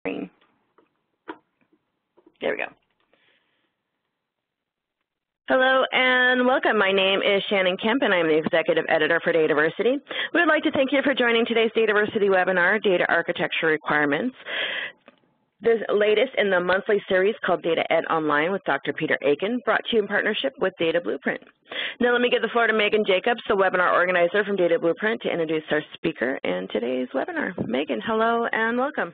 screen. There we go. Hello and welcome. My name is Shannon Kemp and I'm the Executive Editor for Dataversity. We would like to thank you for joining today's Dataversity webinar, Data Architecture Requirements. The latest in the monthly series called Data Ed Online with Dr. Peter Aiken, brought to you in partnership with Data Blueprint. Now let me give the floor to Megan Jacobs, the webinar organizer from Data Blueprint, to introduce our speaker in today's webinar. Megan, hello and welcome.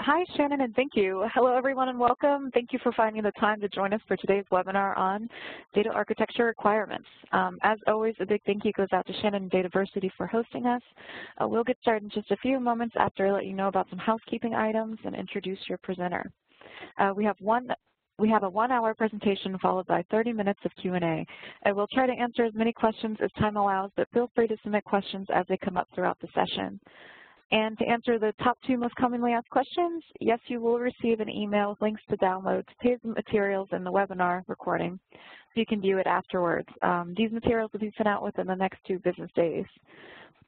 Hi, Shannon, and thank you. Hello, everyone, and welcome. Thank you for finding the time to join us for today's webinar on data architecture requirements. Um, as always, a big thank you goes out to Shannon Dataversity for hosting us. Uh, we'll get started in just a few moments after I let you know about some housekeeping items and introduce your presenter. Uh, we have one we have a one-hour presentation followed by 30 minutes of Q&A. I will try to answer as many questions as time allows, but feel free to submit questions as they come up throughout the session. And to answer the top two most commonly asked questions, yes, you will receive an email with links to download today's materials and the webinar recording so you can view it afterwards. Um, these materials will be sent out within the next two business days.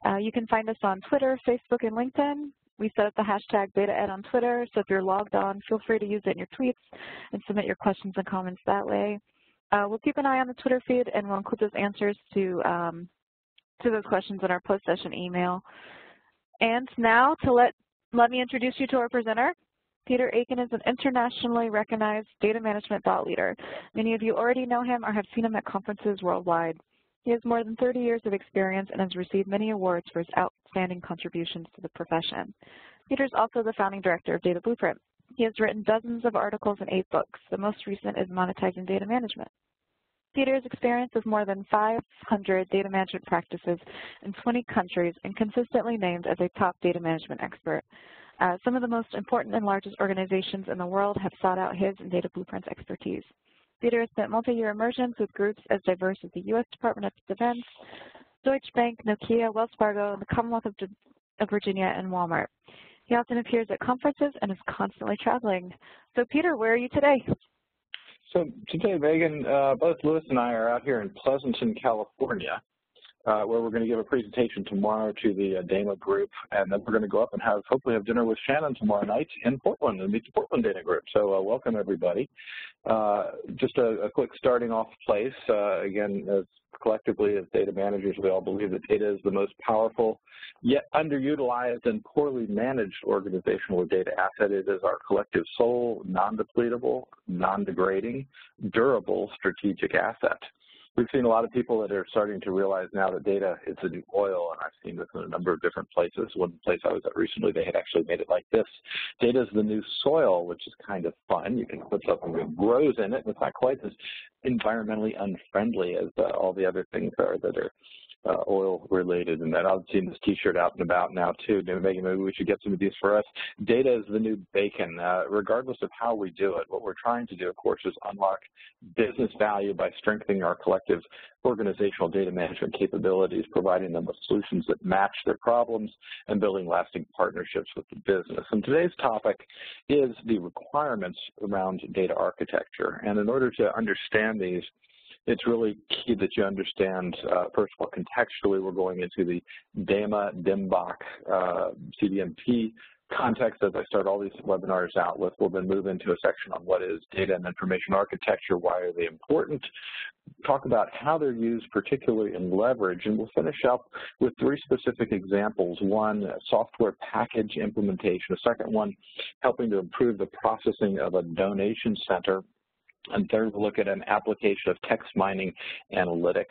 Uh, you can find us on Twitter, Facebook, and LinkedIn. We set up the hashtag DataEd on Twitter, so if you're logged on, feel free to use it in your tweets and submit your questions and comments that way. Uh, we'll keep an eye on the Twitter feed, and we'll include those answers to, um, to those questions in our post-session email. And now to let, let me introduce you to our presenter. Peter Aiken is an internationally recognized data management thought leader. Many of you already know him or have seen him at conferences worldwide. He has more than 30 years of experience and has received many awards for his outstanding contributions to the profession. Peter is also the founding director of Data Blueprint. He has written dozens of articles and eight books. The most recent is Monetizing Data Management. Peter's experience with more than 500 data management practices in 20 countries and consistently named as a top data management expert. Uh, some of the most important and largest organizations in the world have sought out his and Data Blueprint's expertise. Peter has spent multi-year immersions with groups as diverse as the U.S. Department of Defense, Deutsche Bank, Nokia, Wells Fargo, the Commonwealth of, of Virginia, and Walmart. He often appears at conferences and is constantly traveling. So Peter, where are you today? So today, Megan, uh, both Lewis and I are out here in Pleasanton, California, where we're going to give a presentation tomorrow to the uh, DAMA group, and then we're going to go up and have hopefully have dinner with Shannon tomorrow night in Portland and meet the Portland Data Group. So uh, welcome everybody. Uh, just a, a, quick starting off place. Uh, again, as collectively as data managers, we all believe that data is the most powerful, yet underutilized and poorly managed organizational data asset. It is our collective soul, non-depletable, non-degrading, durable strategic asset. We've seen a lot of people that are starting to realize now that data is the new oil, and I've seen this in a number of different places. One place I was at recently, they had actually made it like this. Data is the new soil, which is kind of fun. You can put something that grows in it, and it's not quite as environmentally unfriendly as uh, all the other things are that are uh, oil related and that I've seen this t-shirt out and about now too. Maybe, maybe we should get some of these for us. Data is the new bacon. Uh, regardless of how we do it, what we're trying to do, of course, is unlock business value by strengthening our collective organizational data management capabilities, providing them with solutions that match their problems, and building lasting partnerships with the business. And today's topic is the requirements around data architecture. And in order to understand these, it's really key that you understand, uh, first of all, contextually, we're going into the DAMA, DMBOK, uh, CDMP context as I start all these webinars out with. We'll then move into a section on what is data and information architecture, why are they important, talk about how they're used particularly in leverage, and we'll finish up with three specific examples. One, software package implementation. A second one, helping to improve the processing of a donation center and third, we'll look at an application of text mining analytics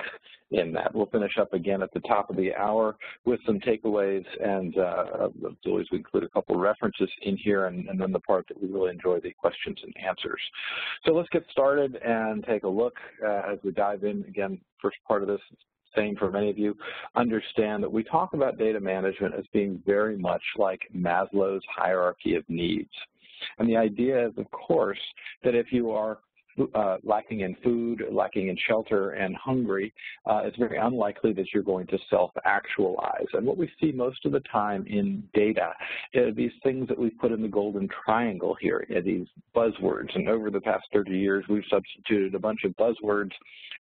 in that. We'll finish up again at the top of the hour with some takeaways, and uh, as always, we include a couple of references in here, and, and, then the part that we really enjoy, the questions and answers. So let's get started and take a look uh, as we dive in. Again, first part of this same for many of you, understand that we talk about data management as being very much like Maslow's hierarchy of needs. And the idea is, of course, that if you are uh, lacking in food, lacking in shelter, and hungry, uh, it's very unlikely that you're going to self-actualize. And what we see most of the time in data are these things that we put in the golden triangle here, these buzzwords. And over the past 30 years, we've substituted a bunch of buzzwords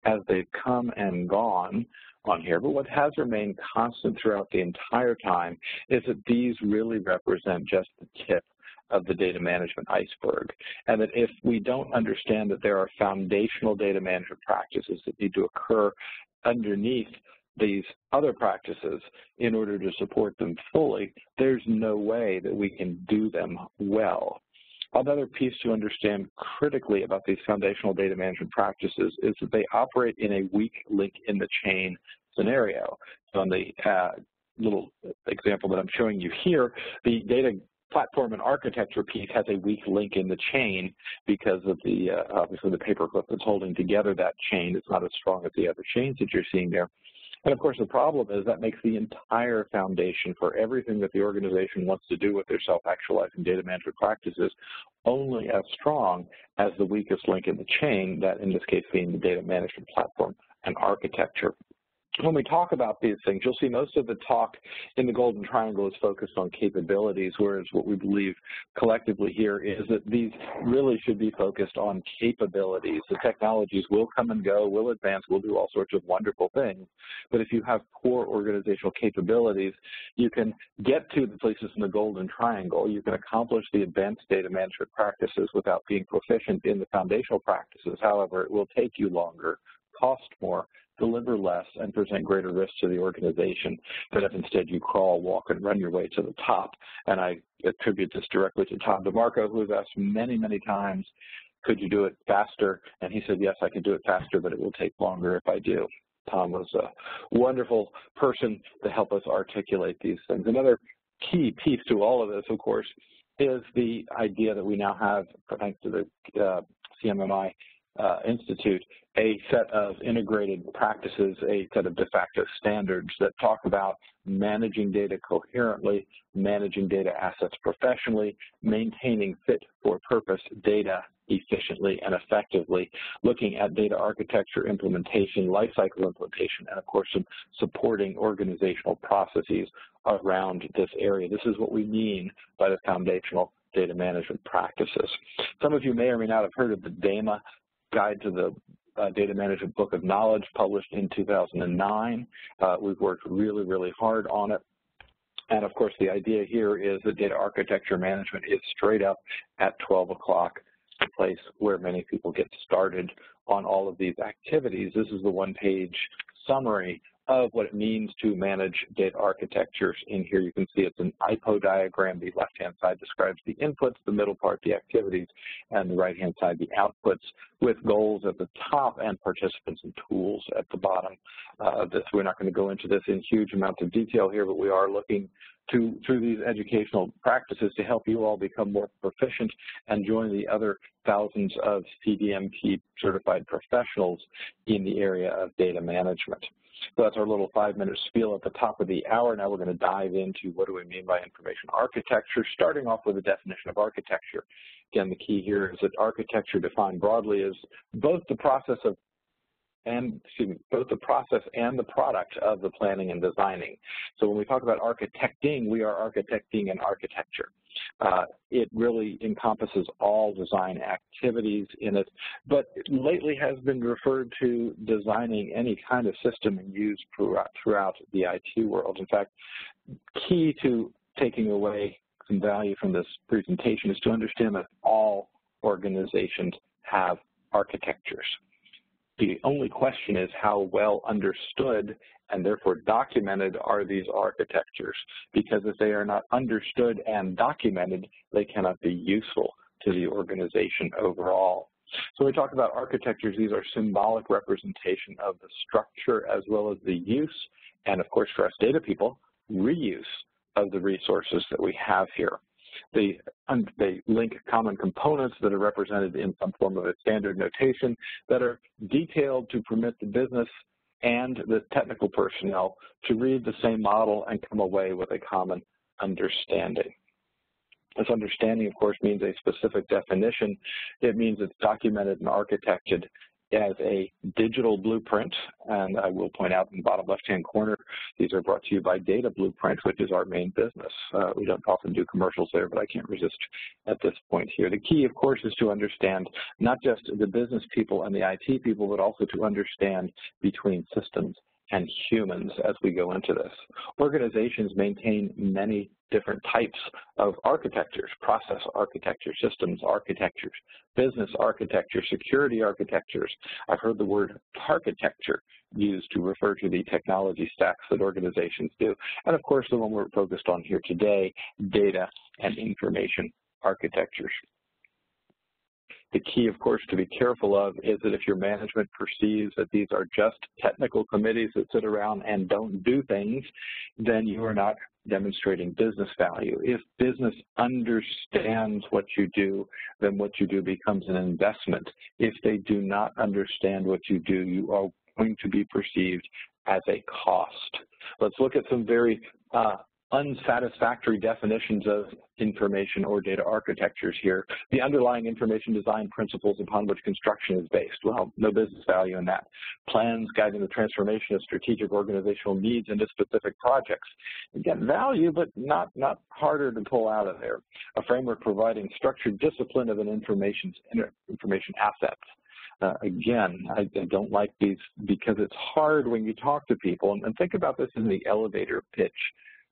as they've come and gone on here, but what has remained constant throughout the entire time is that these really represent just the tip of the data management iceberg. And that if we don't understand that there are foundational data management practices that need to occur underneath these other practices in order to support them fully, there's no way that we can do them well. Another piece to understand critically about these foundational data management practices is that they operate in a weak link in the chain scenario. So on the uh, little example that I'm showing you here, the data platform and architecture piece has a weak link in the chain because of the, uh, obviously the paperclip that's holding together that chain. It's not as strong as the other chains that you're seeing there. And of course, the problem is that makes the entire foundation for everything that the organization wants to do with their self-actualizing data management practices only as strong as the weakest link in the chain, that in this case being the data management platform and architecture when we talk about these things, you'll see most of the talk in the Golden Triangle is focused on capabilities, whereas what we believe collectively here is that these really should be focused on capabilities. The technologies will come and go, will advance, will do all sorts of wonderful things, but if you have poor organizational capabilities, you can get to the places in the Golden Triangle, you can accomplish the advanced data management practices without being proficient in the foundational practices. However, it will take you longer, cost more, deliver less, and present greater risk to the organization than if instead you crawl, walk, and run your way to the top. And I attribute this directly to Tom DeMarco, who has asked many, many times, could you do it faster? And he said, yes, I can do it faster, but it will take longer if I do. Tom was a wonderful person to help us articulate these things. Another key piece to all of this, of course, is the idea that we now have, thanks to the uh, CMMI Uh, institute, a set of integrated practices, a set of de facto standards that talk about managing data coherently, managing data assets professionally, maintaining fit for purpose data efficiently and effectively, looking at data architecture implementation, lifecycle implementation, and of course some supporting organizational processes around this area. This is what we mean by the foundational data management practices. Some of you may or may not have heard of the DAMA Guide to the uh, Data Management Book of Knowledge published in 2009. Uh, we've worked really, really hard on it. And of course, the idea here is that data architecture management is straight up at 12 o'clock, the place where many people get started on all of these activities. This is the one-page summary of what it means to manage data architectures. In here you can see it's an IPO diagram. The left-hand side describes the inputs, the middle part the activities, and the right-hand side the outputs with goals at the top and participants and tools at the bottom uh, of this. We're not going to go into this in huge amounts of detail here, but we are looking to, through these educational practices to help you all become more proficient and join the other thousands of CDMP certified professionals in the area of data management. So that's our little five-minute spiel at the top of the hour. Now we're going to dive into what do we mean by information architecture, starting off with a definition of architecture. Again, the key here is that architecture defined broadly is both the process of and excuse me, both the process and the product of the planning and designing. So when we talk about architecting, we are architecting an architecture. Uh, it really encompasses all design activities in it, but lately has been referred to designing any kind of system used throughout, throughout the IT world. In fact, key to taking away some value from this presentation is to understand that all organizations have architectures. The only question is how well understood and therefore documented are these architectures because if they are not understood and documented, they cannot be useful to the organization overall. So we talk about architectures, these are symbolic representation of the structure as well as the use, and of course for us data people, reuse of the resources that we have here. They, they link common components that are represented in some form of a standard notation that are detailed to permit the business and the technical personnel to read the same model and come away with a common understanding. This understanding, of course, means a specific definition. It means it's documented and architected as a digital blueprint, and I will point out in the bottom left-hand corner, these are brought to you by Data Blueprint, which is our main business. Uh, we don't often do commercials there, but I can't resist at this point here. The key, of course, is to understand not just the business people and the IT people, but also to understand between systems and humans as we go into this. Organizations maintain many different types of architectures, process architecture, systems architectures, business architecture, security architectures. I've heard the word architecture used to refer to the technology stacks that organizations do. And of course, the one we're focused on here today, data and information architectures. The key, of course, to be careful of is that if your management perceives that these are just technical committees that sit around and don't do things, then you are not demonstrating business value. If business understands what you do, then what you do becomes an investment. If they do not understand what you do, you are going to be perceived as a cost. Let's look at some very uh, unsatisfactory definitions of information or data architectures here. The underlying information design principles upon which construction is based. Well, no business value in that. Plans guiding the transformation of strategic organizational needs into specific projects. Again, value, but not, not harder to pull out of there. A framework providing structured discipline of an information, information assets. Uh, again, I, I, don't like these because it's hard when you talk to people. And, and think about this in the elevator pitch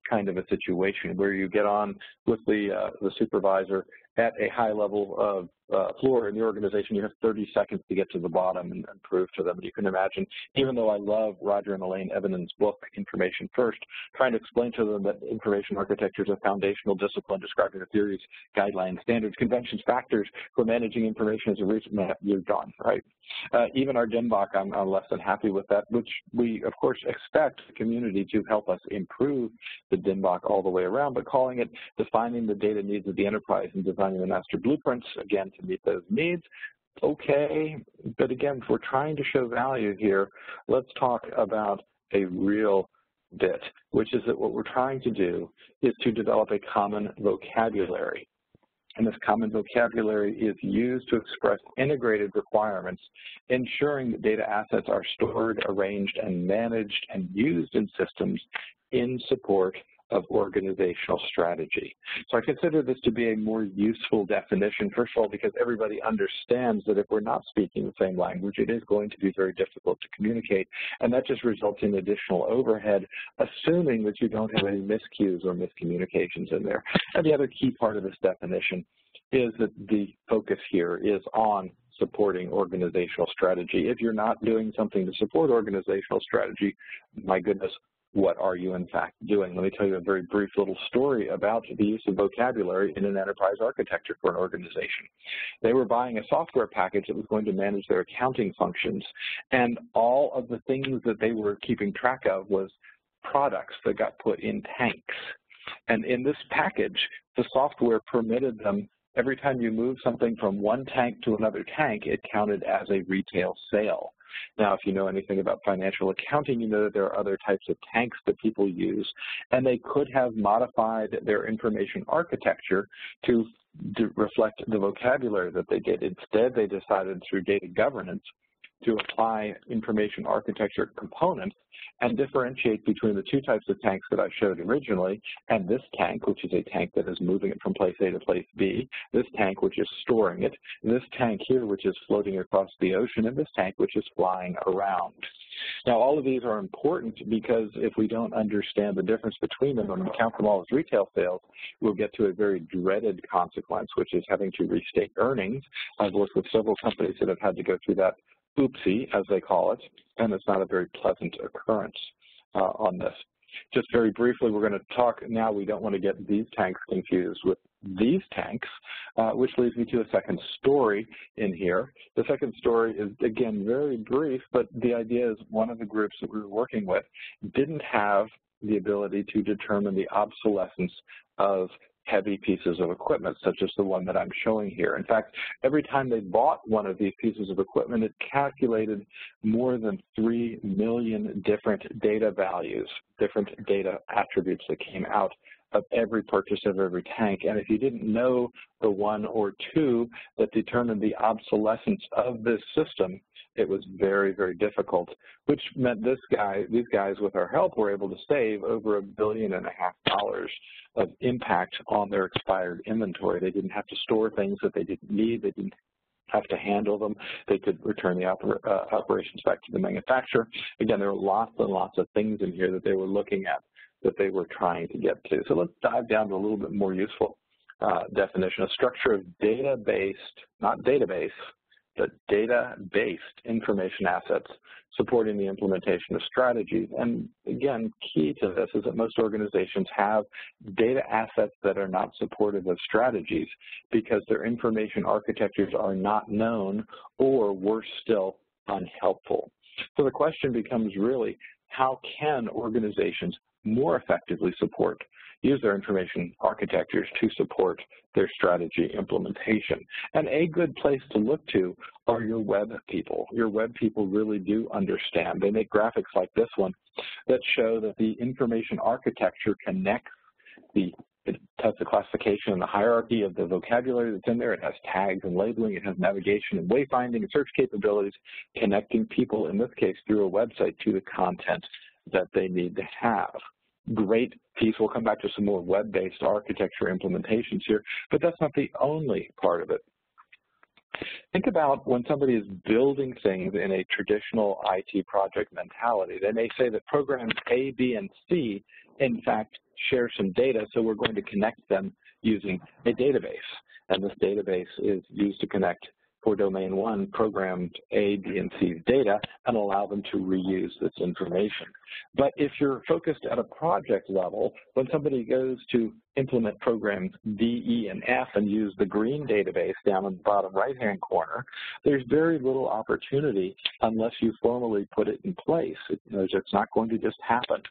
kind of a situation where you get on with the, uh, the supervisor at a high level of uh, floor in the organization, you have 30 seconds to get to the bottom and, and, prove to them. You can imagine, even though I love Roger and Elaine Evernden's book, Information First, trying to explain to them that information architecture is a foundational discipline describing the theories, guidelines, standards, conventions, factors for managing information as a reason that you're done, right? Uh, even our DMBOK, I'm, I'm, less than happy with that, which we, of course, expect the community to help us improve the DMBOK all the way around, but calling it defining the data needs of the enterprise and designing the master blueprints, again, to meet those needs, okay, but again, if we're trying to show value here, let's talk about a real bit, which is that what we're trying to do is to develop a common vocabulary. And this common vocabulary is used to express integrated requirements, ensuring that data assets are stored, arranged, and managed and used in systems in support of organizational strategy. So I consider this to be a more useful definition, first of all, because everybody understands that if we're not speaking the same language, it is going to be very difficult to communicate, and that just results in additional overhead, assuming that you don't have any miscues or miscommunications in there. And the other key part of this definition is that the focus here is on supporting organizational strategy. If you're not doing something to support organizational strategy, my goodness, what are you in fact doing? Let me tell you a very brief little story about the use of vocabulary in an enterprise architecture for an organization. They were buying a software package that was going to manage their accounting functions, and all of the things that they were keeping track of was products that got put in tanks. And in this package, the software permitted them every time you move something from one tank to another tank, it counted as a retail sale. Now, if you know anything about financial accounting, you know that there are other types of tanks that people use, and they could have modified their information architecture to, to reflect the vocabulary that they did. Instead, they decided through data governance to apply information architecture components and differentiate between the two types of tanks that I showed originally and this tank, which is a tank that is moving it from place A to place B, this tank, which is storing it, this tank here, which is floating across the ocean, and this tank, which is flying around. Now, all of these are important because if we don't understand the difference between them and we count them all as retail sales, we'll get to a very dreaded consequence, which is having to restate earnings. I've worked with several companies that have had to go through that oopsie, as they call it, and it's not a very pleasant occurrence uh, on this. Just very briefly, we're going to talk now, we don't want to get these tanks confused with these tanks, uh, which leads me to a second story in here. The second story is, again, very brief, but the idea is one of the groups that we were working with didn't have the ability to determine the obsolescence of heavy pieces of equipment, such as the one that I'm showing here. In fact, every time they bought one of these pieces of equipment, it calculated more than 3 million different data values, different data attributes that came out of every purchase of every tank. And if you didn't know the one or two that determined the obsolescence of this system, it was very, very difficult, which meant this guy, these guys with our help were able to save over a billion and a half dollars of impact on their expired inventory. They didn't have to store things that they didn't need. They didn't have to handle them. They could return the oper uh, operations back to the manufacturer. Again, there were lots and lots of things in here that they were looking at that they were trying to get to. So let's dive down to a little bit more useful uh, definition, a structure of data-based, not database, but data-based information assets supporting the implementation of strategies. And again, key to this is that most organizations have data assets that are not supportive of strategies because their information architectures are not known or worse still, unhelpful. So the question becomes really, how can organizations more effectively support use their information architectures to support their strategy implementation. And a good place to look to are your web people. Your web people really do understand. They make graphics like this one that show that the information architecture connects the it has the classification and the hierarchy of the vocabulary that's in there. It has tags and labeling. It has navigation and wayfinding and search capabilities, connecting people, in this case, through a website to the content that they need to have great piece. We'll come back to some more web-based architecture implementations here, but that's not the only part of it. Think about when somebody is building things in a traditional IT project mentality. They may say that programs A, B, and C, in fact, share some data, so we're going to connect them using a database. And this database is used to connect for domain one programmed A, B, and C's data and allow them to reuse this information. But if you're focused at a project level, when somebody goes to implement programs D, E, and F and use the green database down in the bottom right-hand corner, there's very little opportunity unless you formally put it in place. It's not going to just happen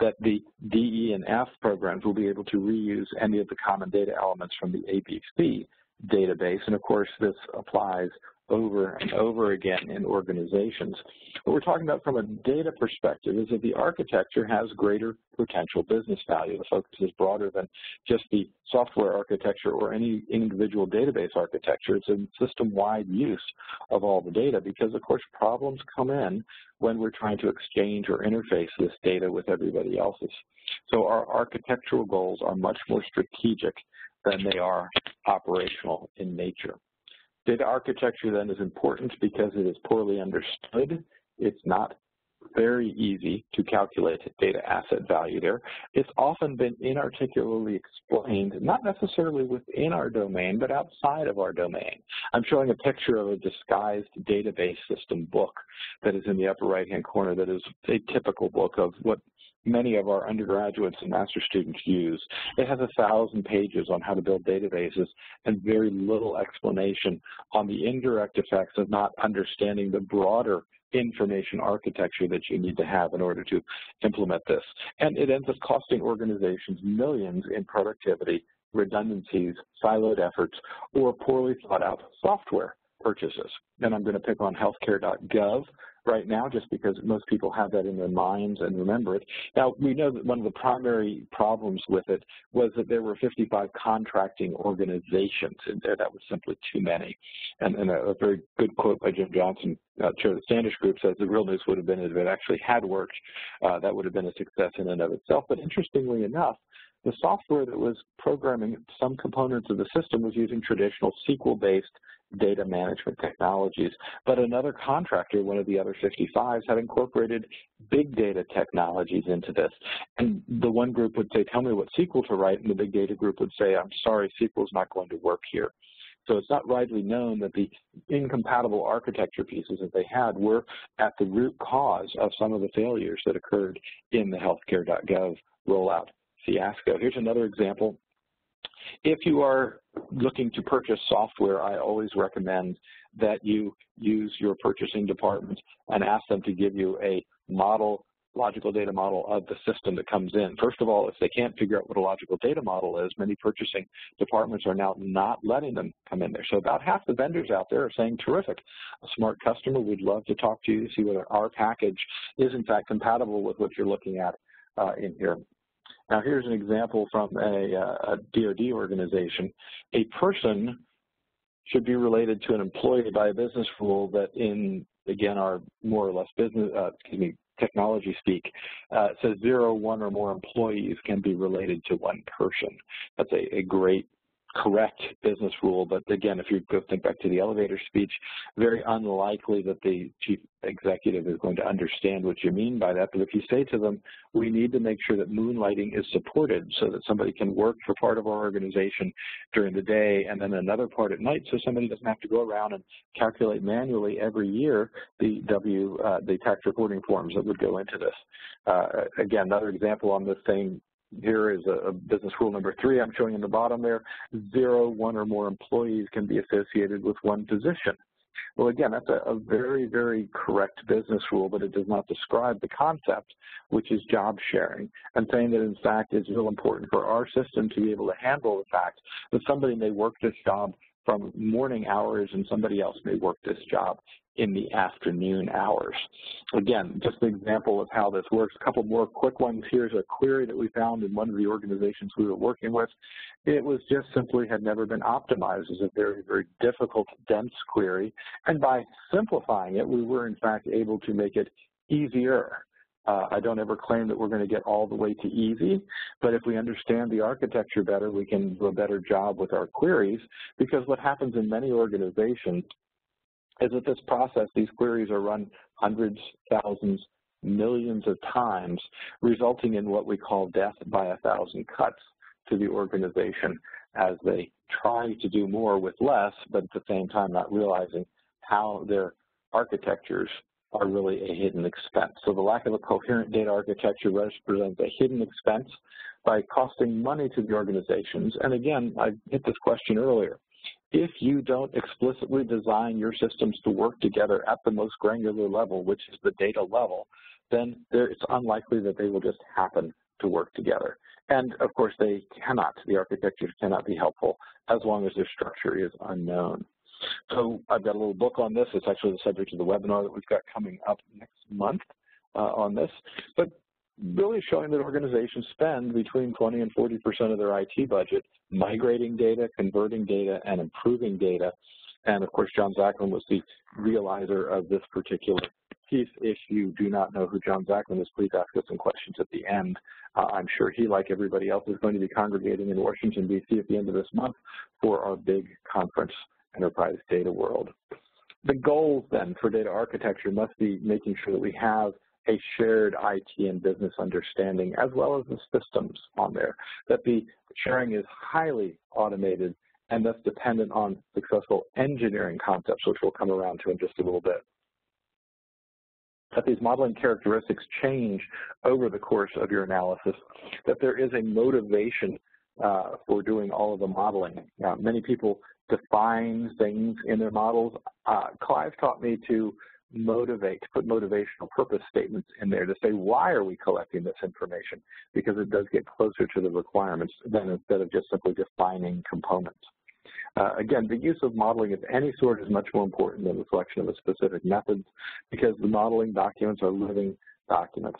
that the D, E, and F programs will be able to reuse any of the common data elements from the ABC database. And of course, this applies over and over again in organizations. What we're talking about from a data perspective is that the architecture has greater potential business value. The focus is broader than just the software architecture or any individual database architecture. It's a system-wide use of all the data because, of course, problems come in when we're trying to exchange or interface this data with everybody else's. So our architectural goals are much more strategic than they are operational in nature. Data architecture then is important because it is poorly understood. It's not very easy to calculate data asset value there. It's often been inarticulately explained, not necessarily within our domain, but outside of our domain. I'm showing a picture of a disguised database system book that is in the upper right-hand corner that is a typical book of what many of our undergraduates and master students use. It has a thousand pages on how to build databases and very little explanation on the indirect effects of not understanding the broader information architecture that you need to have in order to implement this. And it ends up costing organizations millions in productivity, redundancies, siloed efforts, or poorly thought out software purchases. And I'm going to pick on healthcare.gov right now just because most people have that in their minds and remember it. Now, we know that one of the primary problems with it was that there were 55 contracting organizations, in there. that was simply too many. And, and a, a, very good quote by Jim Johnson, uh, chair of the Standish Group, says the real news would have been if it actually had worked, uh, that would have been a success in and of itself. But interestingly enough, the software that was programming some components of the system was using traditional SQL-based data management technologies. But another contractor, one of the other 55s, had incorporated big data technologies into this. And the one group would say, tell me what SQL to write, and the big data group would say, I'm sorry, SQL is not going to work here. So it's not widely known that the incompatible architecture pieces that they had were at the root cause of some of the failures that occurred in the healthcare.gov rollout fiasco. Here's another example if you are looking to purchase software, I always recommend that you use your purchasing department and ask them to give you a model, logical data model of the system that comes in. First of all, if they can't figure out what a logical data model is, many purchasing departments are now not letting them come in there. So about half the vendors out there are saying, terrific, a smart customer, we'd love to talk to you to see whether our package is in fact compatible with what you're looking at uh, in here. Now here's an example from a, uh, a DoD organization. A person should be related to an employee by a business rule that in, again, our more or less business, uh, excuse me, technology speak, uh, says zero, one, or more employees can be related to one person. That's a, a great correct business rule, but again, if you go think back to the elevator speech, very unlikely that the chief executive is going to understand what you mean by that. But if you say to them, we need to make sure that moonlighting is supported so that somebody can work for part of our organization during the day and then another part at night so somebody doesn't have to go around and calculate manually every year the W, uh, the tax reporting forms that would go into this. Uh, again, another example on this thing here is a, business rule number three I'm showing in the bottom there. Zero, one or more employees can be associated with one position. Well, again, that's a, a, very, very correct business rule, but it does not describe the concept, which is job sharing, and saying that, in fact, it's real important for our system to be able to handle the fact that somebody may work this job from morning hours and somebody else may work this job in the afternoon hours. Again, just an example of how this works. A couple more quick ones. Here's a query that we found in one of the organizations we were working with. It was just simply had never been optimized as a very, very difficult, dense query. And by simplifying it, we were in fact able to make it easier. Uh, I don't ever claim that we're going to get all the way to easy, but if we understand the architecture better, we can do a better job with our queries because what happens in many organizations is that this process, these queries are run hundreds, thousands, millions of times, resulting in what we call death by a thousand cuts to the organization as they try to do more with less, but at the same time not realizing how their architectures are really a hidden expense. So the lack of a coherent data architecture represents a hidden expense by costing money to the organizations. And again, I hit this question earlier if you don't explicitly design your systems to work together at the most granular level, which is the data level, then it's unlikely that they will just happen to work together. And of course, they cannot, the architectures cannot be helpful as long as their structure is unknown. So I've got a little book on this. It's actually the subject of the webinar that we've got coming up next month uh, on this. But really showing that organizations spend between 20 and 40 percent of their IT budget migrating data, converting data, and improving data. And of course, John Zachman was the realizer of this particular piece. If you do not know who John Zachman is, please ask us some questions at the end. Uh, I'm sure he, like everybody else, is going to be congregating in Washington, D.C. at the end of this month for our big conference, Enterprise Data World. The goals then for data architecture must be making sure that we have a shared IT and business understanding as well as the systems on there, that the sharing is highly automated and thus dependent on successful engineering concepts, which we'll come around to in just a little bit. That these modeling characteristics change over the course of your analysis, that there is a motivation uh, for doing all of the modeling. Now, many people define things in their models. Uh, Clive taught me to motivate, to put motivational purpose statements in there to say why are we collecting this information because it does get closer to the requirements than instead of just simply defining components. Uh, again, the use of modeling of any sort is much more important than the selection of a specific method because the modeling documents are living documents.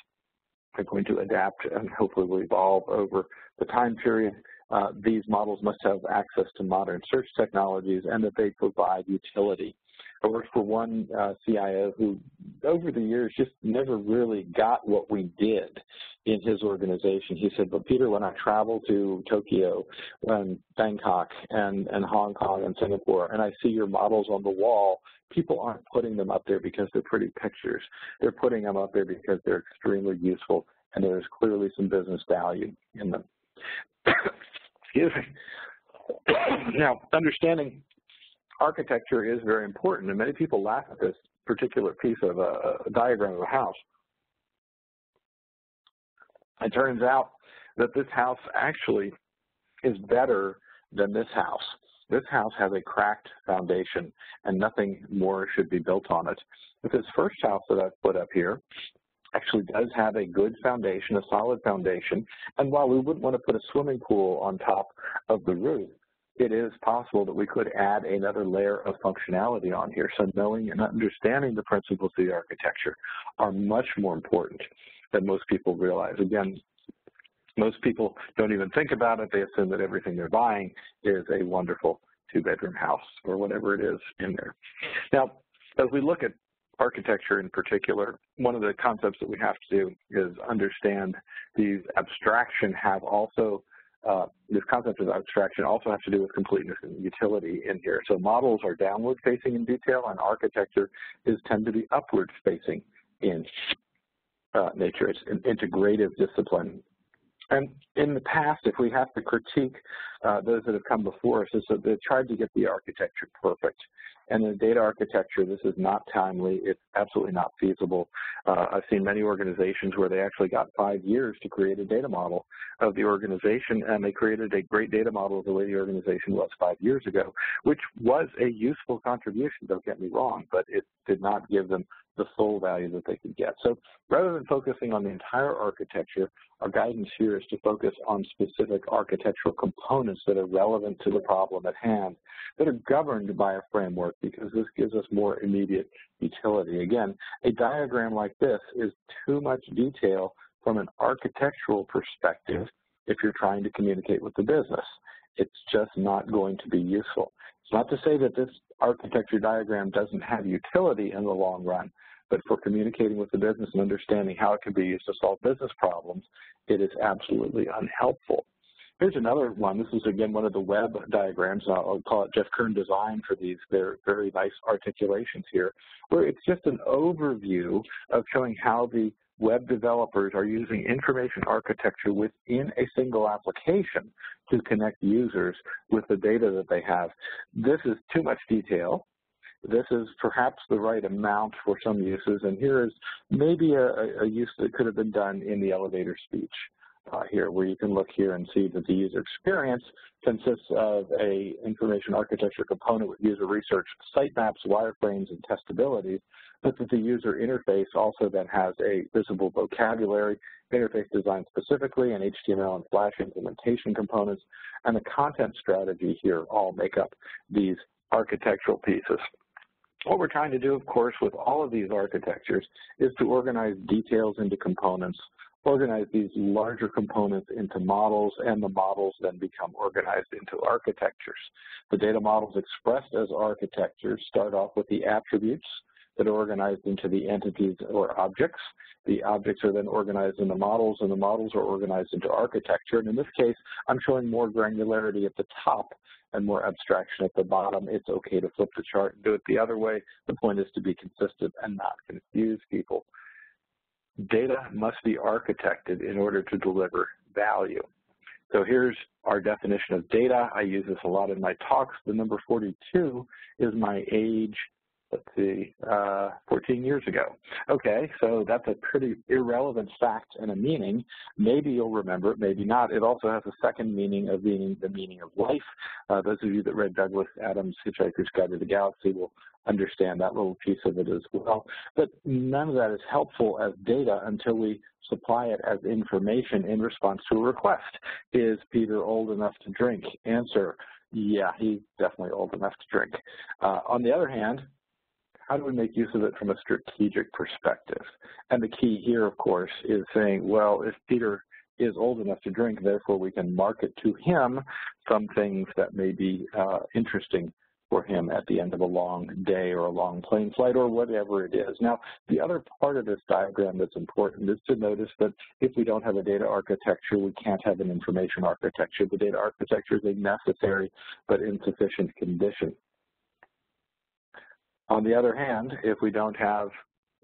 They're going to adapt and hopefully will evolve over the time period. Uh, these models must have access to modern search technologies and that they provide utility I worked for one uh, CIO who, over the years, just never really got what we did in his organization. He said, but Peter, when I travel to Tokyo and Bangkok and, and Hong Kong and Singapore, and I see your models on the wall, people aren't putting them up there because they're pretty pictures. They're putting them up there because they're extremely useful, and there's clearly some business value in them. Excuse me. now, understanding architecture is very important, and many people laugh at this particular piece of a, a diagram of a house. It turns out that this house actually is better than this house. This house has a cracked foundation, and nothing more should be built on it. But this first house that I've put up here actually does have a good foundation, a solid foundation, and while we wouldn't want to put a swimming pool on top of the roof, it is possible that we could add another layer of functionality on here. So knowing and understanding the principles of the architecture are much more important than most people realize. Again, most people don't even think about it. They assume that everything they're buying is a wonderful two-bedroom house or whatever it is in there. Now, as we look at architecture in particular, one of the concepts that we have to do is understand these abstraction have also uh, this concept of abstraction also has to do with completeness and utility in here. So models are downward facing in detail and architecture is tend to be upward facing in uh, nature. It's an integrative discipline. And in the past, if we have to critique uh, those that have come before us, is that they've tried to get the architecture perfect. And in data architecture, this is not timely. It's absolutely not feasible. Uh, I've seen many organizations where they actually got five years to create a data model of the organization, and they created a great data model of the way the organization was five years ago, which was a useful contribution, don't get me wrong, but it did not give them the full value that they could get. So rather than focusing on the entire architecture, our guidance here is to focus on specific architectural components that are relevant to the problem at hand, that are governed by a framework because this gives us more immediate utility. Again, a diagram like this is too much detail from an architectural perspective if you're trying to communicate with the business. It's just not going to be useful. It's not to say that this architecture diagram doesn't have utility in the long run, but for communicating with the business and understanding how it can be used to solve business problems, it is absolutely unhelpful. Here's another one. This is, again, one of the web diagrams. I'll call it Jeff Kern design for these. They're very nice articulations here, where it's just an overview of showing how the web developers are using information architecture within a single application to connect users with the data that they have. This is too much detail. This is perhaps the right amount for some uses, and here is maybe a, a use that could have been done in the elevator speech Uh, here, where you can look here and see that the user experience consists of a information architecture component with user research, sitemaps, wireframes, and testability, but that the user interface also then has a visible vocabulary, interface design specifically, and HTML and Flash implementation components, and the content strategy here all make up these architectural pieces. What we're trying to do, of course, with all of these architectures is to organize details into components, organize these larger components into models, and the models then become organized into architectures. The data models expressed as architectures start off with the attributes that are organized into the entities or objects. The objects are then organized into models, and the models are organized into architecture. And in this case, I'm showing more granularity at the top and more abstraction at the bottom. It's okay to flip the chart and do it the other way. The point is to be consistent and not confuse people. Data must be architected in order to deliver value. So here's our definition of data. I use this a lot in my talks. The number 42 is my age let's see, uh, 14 years ago. Okay, so that's a pretty irrelevant fact and a meaning. Maybe you'll remember it, maybe not. It also has a second meaning of being the meaning of life. Uh, those of you that read Douglas Adams' Hitchhiker's Guide to the Galaxy will understand that little piece of it as well. But none of that is helpful as data until we supply it as information in response to a request. Is Peter old enough to drink? Answer, yeah, he's definitely old enough to drink. Uh, on the other hand, how do we make use of it from a strategic perspective? And the key here, of course, is saying, well, if Peter is old enough to drink, therefore we can market to him some things that may be uh, interesting for him at the end of a long day or a long plane flight or whatever it is. Now, the other part of this diagram that's important is to notice that if we don't have a data architecture, we can't have an information architecture. The data architecture is a necessary but insufficient condition. On the other hand, if we don't have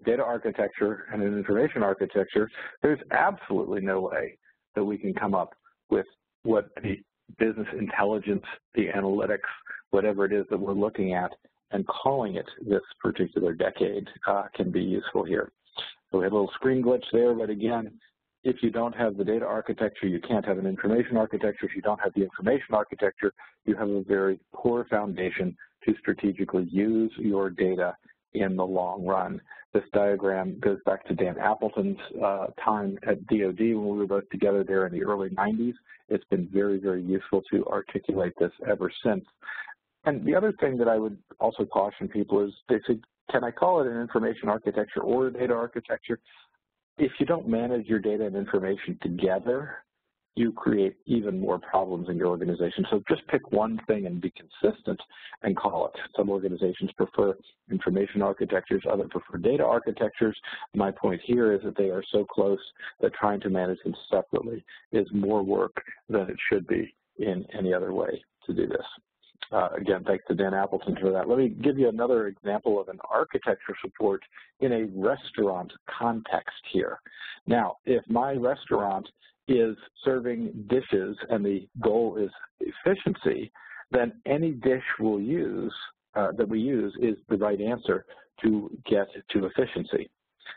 data architecture and an information architecture, there's absolutely no way that we can come up with what the business intelligence, the analytics, whatever it is that we're looking at and calling it this particular decade uh, can be useful here. So we had a little screen glitch there, but again, if you don't have the data architecture, you can't have an information architecture. If you don't have the information architecture, you have a very poor foundation to strategically use your data in the long run. This diagram goes back to Dan Appleton's uh, time at DOD when we were both together there in the early 90s. It's been very, very useful to articulate this ever since. And the other thing that I would also caution people is they say, can I call it an information architecture or a data architecture? If you don't manage your data and information together, you create even more problems in your organization. So just pick one thing and be consistent and call it. Some organizations prefer information architectures, others prefer data architectures. My point here is that they are so close that trying to manage them separately is more work than it should be in any other way to do this. Uh, again, thanks to Dan Appleton for that. Let me give you another example of an architecture support in a restaurant context here. Now, if my restaurant is serving dishes and the goal is efficiency, then any dish we'll use, uh, that we use is the right answer to get to efficiency.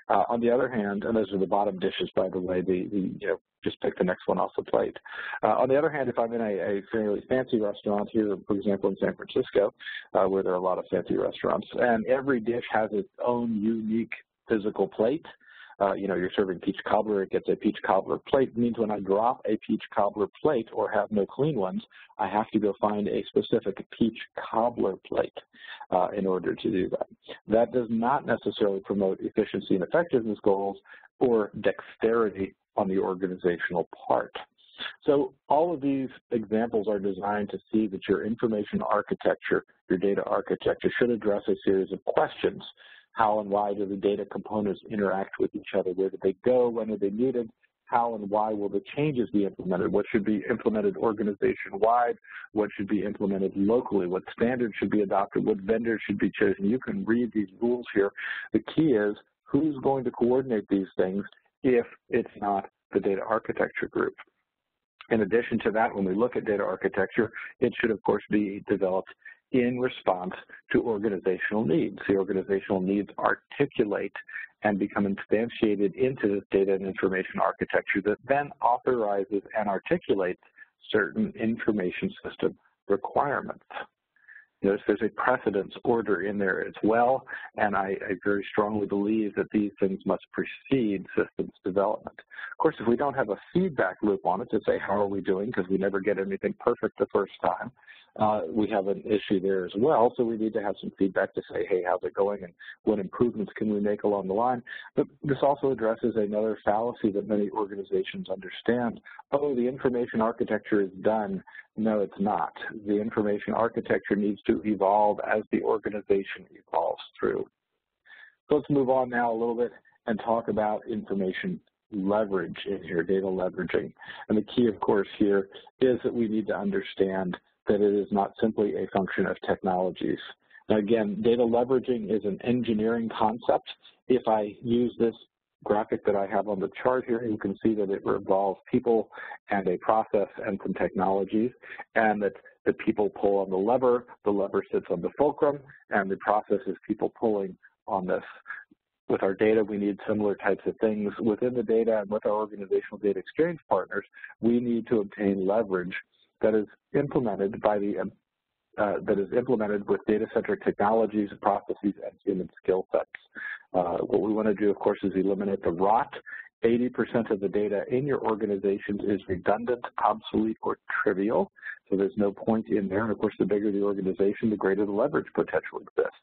Uh, on the other hand, and those are the bottom dishes, by the way, the, the you know, just pick the next one off the plate. Uh, on the other hand, if I'm in a, a, fairly fancy restaurant here, for example, in San Francisco, uh, where there are a lot of fancy restaurants, and every dish has its own unique physical plate, you know, you're serving peach cobbler, it gets a peach cobbler plate. It means when I drop a peach cobbler plate or have no clean ones, I have to go find a specific peach cobbler plate uh, in order to do that. That does not necessarily promote efficiency and effectiveness goals or dexterity on the organizational part. So all of these examples are designed to see that your information architecture, your data architecture should address a series of questions how and why do the data components interact with each other? Where do they go? When are they needed? How and why will the changes be implemented? What should be implemented organization-wide? What should be implemented locally? What standards should be adopted? What vendors should be chosen? You can read these rules here. The key is who's going to coordinate these things if it's not the data architecture group. In addition to that, when we look at data architecture, it should, of course, be developed in response to organizational needs. The organizational needs articulate and become instantiated into this data and information architecture that then authorizes and articulates certain information system requirements. Notice there's a precedence order in there as well, and I, I, very strongly believe that these things must precede systems development. Of course, if we don't have a feedback loop on it to say how are we doing, because we never get anything perfect the first time, Uh, we have an issue there as well. So we need to have some feedback to say, hey, how's it going and what improvements can we make along the line. But this also addresses another fallacy that many organizations understand. Oh, the information architecture is done. No, it's not. The information architecture needs to evolve as the organization evolves through. So let's move on now a little bit and talk about information leverage in here, data leveraging. And the key, of course, here is that we need to understand that it is not simply a function of technologies. Again, data leveraging is an engineering concept. If I use this graphic that I have on the chart here, you can see that it involves people and a process and some technologies, and that the people pull on the lever, the lever sits on the fulcrum, and the process is people pulling on this. With our data, we need similar types of things. Within the data and with our organizational data exchange partners, we need to obtain leverage that is implemented by the uh, that is implemented with data-centric technologies, processes, and human skill sets. Uh, what we want to do, of course, is eliminate the rot. 80% of the data in your organizations is redundant, obsolete, or trivial, so there's no point in there. And of course, the bigger the organization, the greater the leverage potential exists.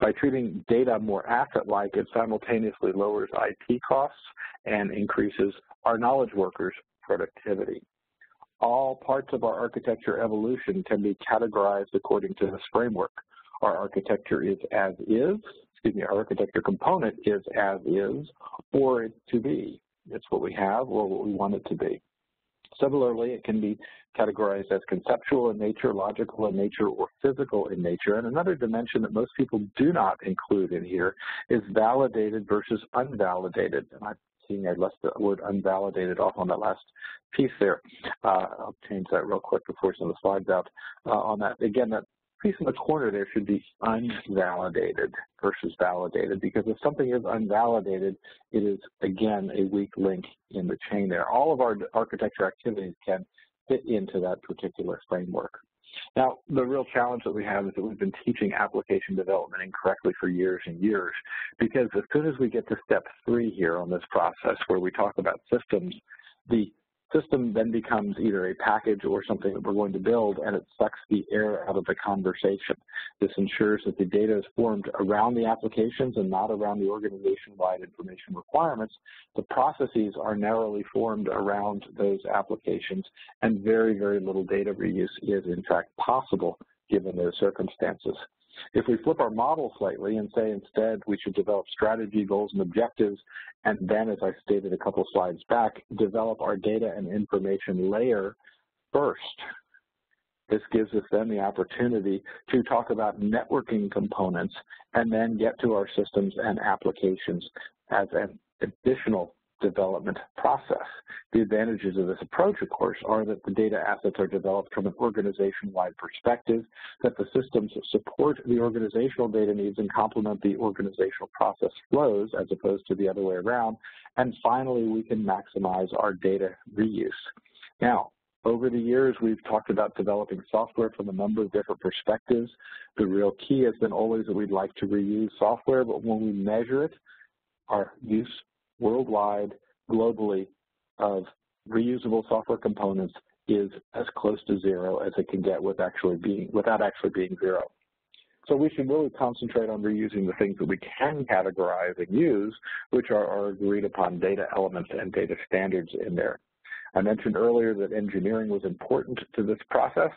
By treating data more asset-like, it simultaneously lowers IT costs and increases our knowledge workers' productivity all parts of our architecture evolution can be categorized according to this framework. Our architecture is as is, excuse me, our architecture component is as is, or it's to be. It's what we have or what we want it to be. Similarly, it can be categorized as conceptual in nature, logical in nature, or physical in nature. And another dimension that most people do not include in here is validated versus unvalidated. And I've seeing I left the word unvalidated off on that last piece there. Uh, I'll change that real quick before some of the slides out uh, on that. Again, that piece in the corner there should be unvalidated versus validated because if something is unvalidated, it is, again, a weak link in the chain there. All of our architecture activities can fit into that particular framework. Now, the real challenge that we have is that we've been teaching application development incorrectly for years and years, because as soon as we get to step three here on this process where we talk about systems, the system then becomes either a package or something that we're going to build and it sucks the air out of the conversation. This ensures that the data is formed around the applications and not around the organization-wide information requirements. The processes are narrowly formed around those applications and very, very little data reuse is in fact possible given those circumstances. If we flip our model slightly and say instead we should develop strategy, goals, and objectives, and then, as I stated a couple slides back, develop our data and information layer first. This gives us then the opportunity to talk about networking components and then get to our systems and applications as an additional development process. The advantages of this approach, of course, are that the data assets are developed from an organization-wide perspective, that the systems support the organizational data needs and complement the organizational process flows as opposed to the other way around, and finally, we can maximize our data reuse. Now, over the years, we've talked about developing software from a number of different perspectives. The real key has been always that we'd like to reuse software, but when we measure it, our use worldwide, globally, of reusable software components is as close to zero as it can get with actually being, without actually being zero. So we should really concentrate on reusing the things that we can categorize and use, which are our agreed upon data elements and data standards in there. I mentioned earlier that engineering was important to this process.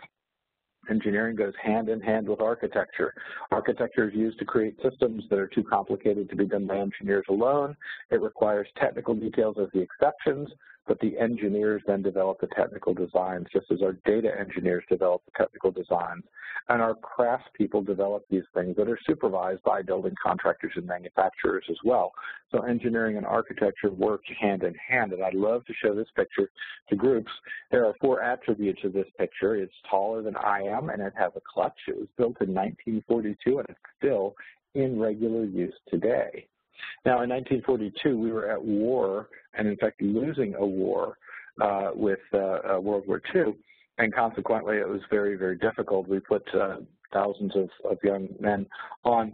Engineering goes hand in hand with architecture. Architecture is used to create systems that are too complicated to be done by engineers alone. It requires technical details as the exceptions, but the engineers then develop the technical designs, just as our data engineers develop the technical designs. And our craftspeople develop these things that are supervised by building contractors and manufacturers as well. So engineering and architecture work hand in hand, and I'd love to show this picture to groups. There are four attributes of this picture. It's taller than I am, and it has a clutch. It was built in 1942, and it's still in regular use today. Now, in 1942, we were at war, and in fact losing a war uh, with uh, uh, World War II, and consequently it was very, very difficult. We put uh, thousands of, of, young men on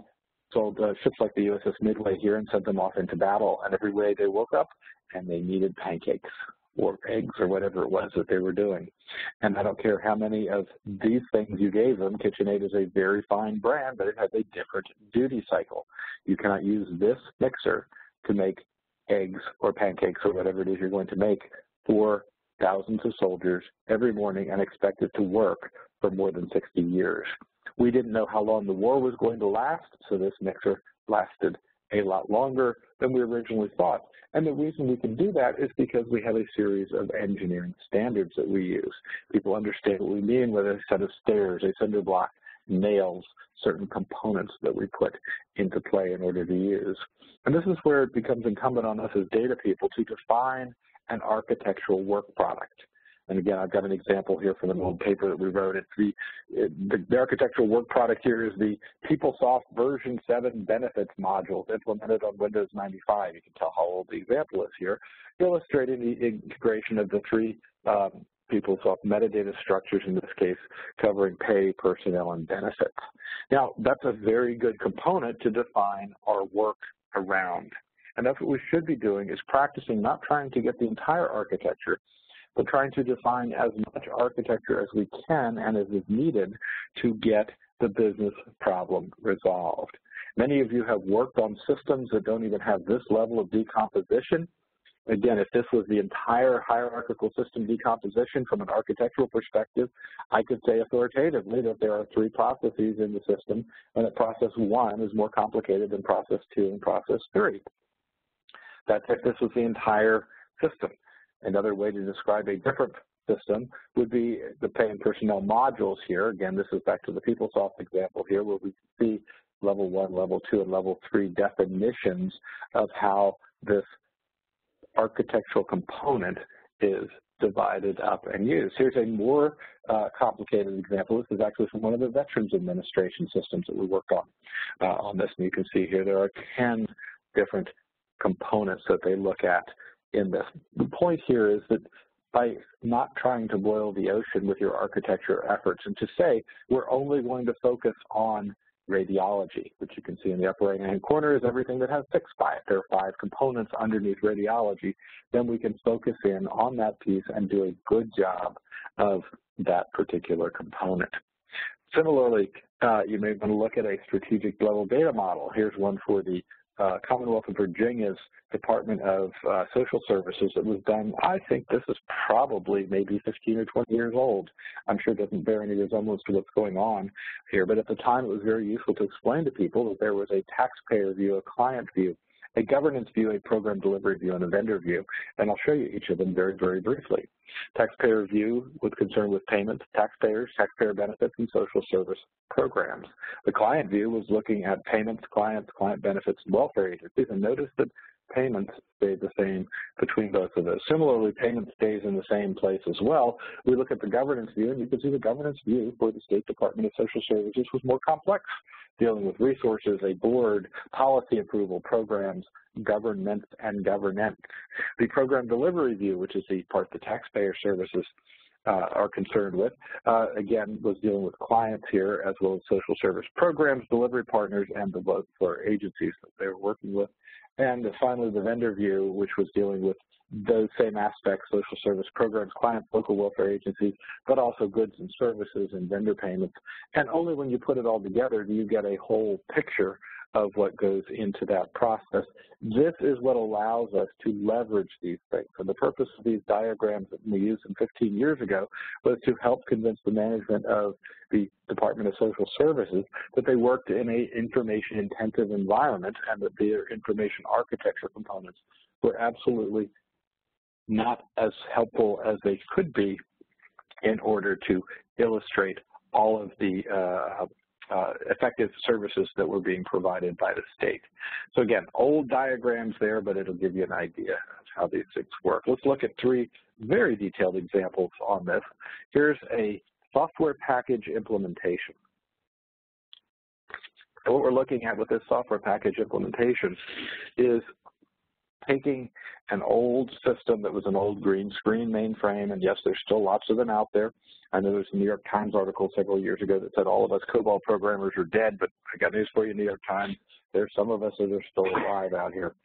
sold uh, ships like the USS Midway here and sent them off into battle, and every day they woke up and they needed pancakes or eggs or whatever it was that they were doing. And I don't care how many of these things you gave them, KitchenAid is a very fine brand, but it has a different duty cycle. You cannot use this mixer to make eggs or pancakes or whatever it is you're going to make for thousands of soldiers every morning and expect it to work for more than 60 years. We didn't know how long the war was going to last, so this mixer lasted a lot longer than we originally thought. And the reason we can do that is because we have a series of engineering standards that we use. People understand what we mean with a set of stairs, a cinder block, nails, certain components that we put into play in order to use. And this is where it becomes incumbent on us as data people to define an architectural work product. And again, I've got an example here from an old paper that we wrote. It's the, the, the architectural work product here is the PeopleSoft version 7 benefits modules implemented on Windows 95. You can tell how old the example is here, illustrating the integration of the three um, PeopleSoft metadata structures, in this case, covering pay, personnel, and benefits. Now, that's a very good component to define our work around. And that's what we should be doing is practicing not trying to get the entire architecture, but trying to define as much architecture as we can and as is needed to get the business problem resolved. Many of you have worked on systems that don't even have this level of decomposition. Again, if this was the entire hierarchical system decomposition from an architectural perspective, I could say authoritatively that there are three processes in the system and that process one is more complicated than process two and process three. That's if this was the entire system. Another way to describe a different system would be the pay and personnel modules here. Again, this is back to the PeopleSoft example here where we see level one, level two, and level three definitions of how this architectural component is divided up and used. Here's a more uh, complicated example. This is actually from one of the Veterans Administration systems that we worked on uh, on this. And you can see here there are 10 different components that they look at in this. The point here is that by not trying to boil the ocean with your architecture efforts and to say we're only going to focus on radiology, which you can see in the upper right-hand corner is everything that has fixed by it. There are five components underneath radiology. Then we can focus in on that piece and do a good job of that particular component. Similarly, uh, you may want to look at a strategic level data model. Here's one for the uh, Commonwealth of Virginia's Department of uh, Social Services that was done, I think this is probably maybe 15 or 20 years old. I'm sure it doesn't bear any resemblance to what's going on here, but at the time it was very useful to explain to people that there was a taxpayer view, a client view, a governance view, a program delivery view, and a vendor view, and I'll show you each of them very, very briefly. Taxpayer view was concerned with payments, taxpayers, taxpayer benefits, and social service programs. The client view was looking at payments, clients, client benefits, and welfare agencies, and notice that payments stayed the same between both of those. Similarly, payment stays in the same place as well. We look at the governance view, and you can see the governance view for the State Department of Social Services was more complex, dealing with resources, a board, policy approval, programs, government, and governance. The program delivery view, which is the part the taxpayer services uh, are concerned with, uh, again, was dealing with clients here as well as social service programs, delivery partners, and the for agencies that they were working with. And finally, the vendor view, which was dealing with those same aspects, social service programs, clients, local welfare agencies, but also goods and services and vendor payments. And only when you put it all together do you get a whole picture of what goes into that process. This is what allows us to leverage these things. And the purpose of these diagrams that we used 15 years ago was to help convince the management of the Department of Social Services that they worked in an information-intensive environment and that their information architecture components were absolutely not as helpful as they could be in order to illustrate all of the uh, uh, effective services that were being provided by the state. So again, old diagrams there, but it'll give you an idea of how these things work. Let's look at three very detailed examples on this. Here's a software package implementation. So what we're looking at with this software package implementation is taking an old system that was an old green screen mainframe, and yes, there's still lots of them out there. I know there's a New York Times article several years ago that said all of us COBOL programmers are dead, but I got news for you, New York Times. There's some of us that are still alive out here.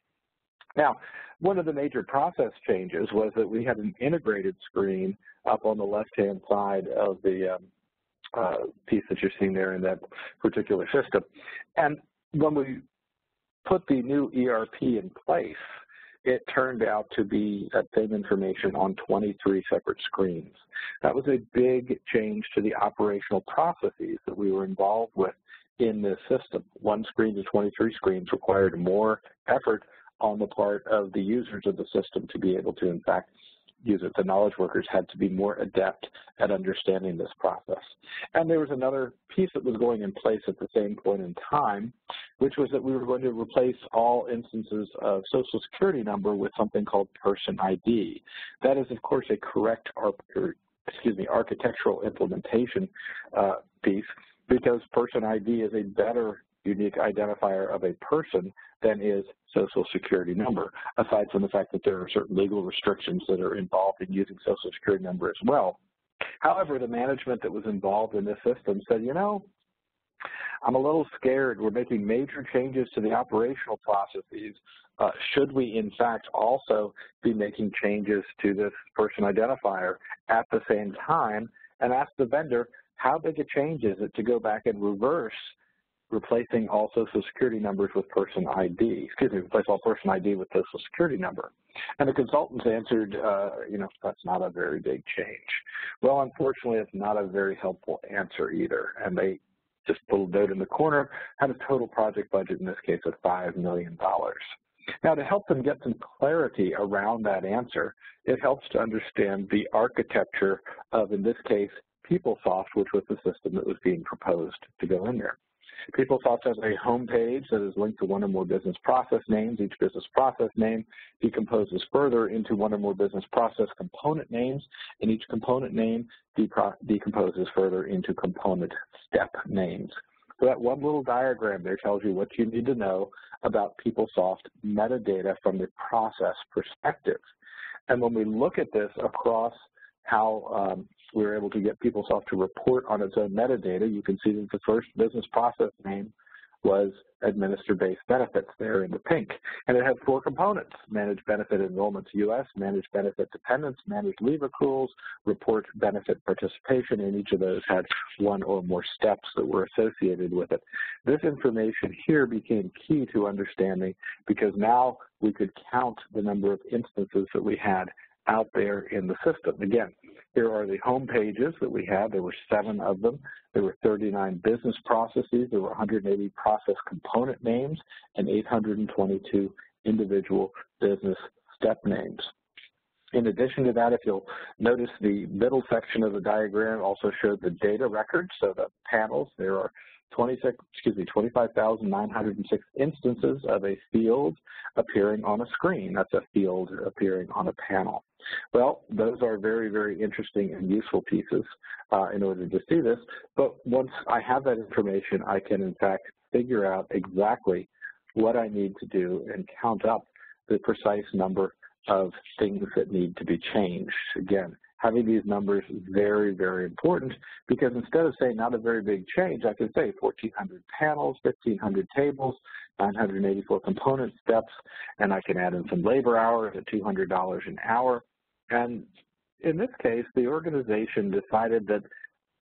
Now, one of the major process changes was that we had an integrated screen up on the left-hand side of the um, uh, piece that you're seeing there in that particular system. And when we put the new ERP in place, it turned out to be that same information on 23 separate screens. That was a big change to the operational processes that we were involved with in this system. One screen to 23 screens required more effort on the part of the users of the system to be able to, in fact, The knowledge workers had to be more adept at understanding this process. And there was another piece that was going in place at the same point in time, which was that we were going to replace all instances of social security number with something called person ID. That is, of course, a correct, excuse me, architectural implementation uh, piece because person ID is a better unique identifier of a person than is social security number, aside from the fact that there are certain legal restrictions that are involved in using social security number as well. However, the management that was involved in this system said, you know, I'm a little scared. We're making major changes to the operational processes. Uh, should we, in fact, also be making changes to this person identifier at the same time and ask the vendor, how big a change is it to go back and reverse replacing all social security numbers with person ID, excuse me, replace all person ID with social security number. And the consultants answered, uh, you know, that's not a very big change. Well, unfortunately, it's not a very helpful answer either. And they just put a note in the corner, had a total project budget in this case of $5 million. Now, to help them get some clarity around that answer, it helps to understand the architecture of, in this case, PeopleSoft, which was the system that was being proposed to go in there. PeopleSoft has a home page that is linked to one or more business process names. Each business process name decomposes further into one or more business process component names, and each component name decomposes further into component step names. So that one little diagram there tells you what you need to know about PeopleSoft metadata from the process perspective. And when we look at this across how um, we were able to get PeopleSoft to report on its own metadata. You can see that the first business process name was administer base benefits there in the pink. And it had four components, manage benefit enrollments US, manage benefit dependents, manage leave accruals, report benefit participation, and each of those had one or more steps that were associated with it. This information here became key to understanding because now we could count the number of instances that we had out there in the system. Again, here are the home pages that we had. There were seven of them. There were 39 business processes. There were 180 process component names and 822 individual business step names. In addition to that, if you'll notice the middle section of the diagram also showed the data records, so the panels, there are 26, excuse me, 25,906 instances of a field appearing on a screen. That's a field appearing on a panel. Well, those are very, very interesting and useful pieces uh, in order to see this. But once I have that information, I can, in fact, figure out exactly what I need to do and count up the precise number of things that need to be changed. Again, having these numbers is very, very important because instead of saying not a very big change, I can say 1,400 panels, 1,500 tables, 984 component steps, and I can add in some labor hours at $200 an hour. And in this case, the organization decided that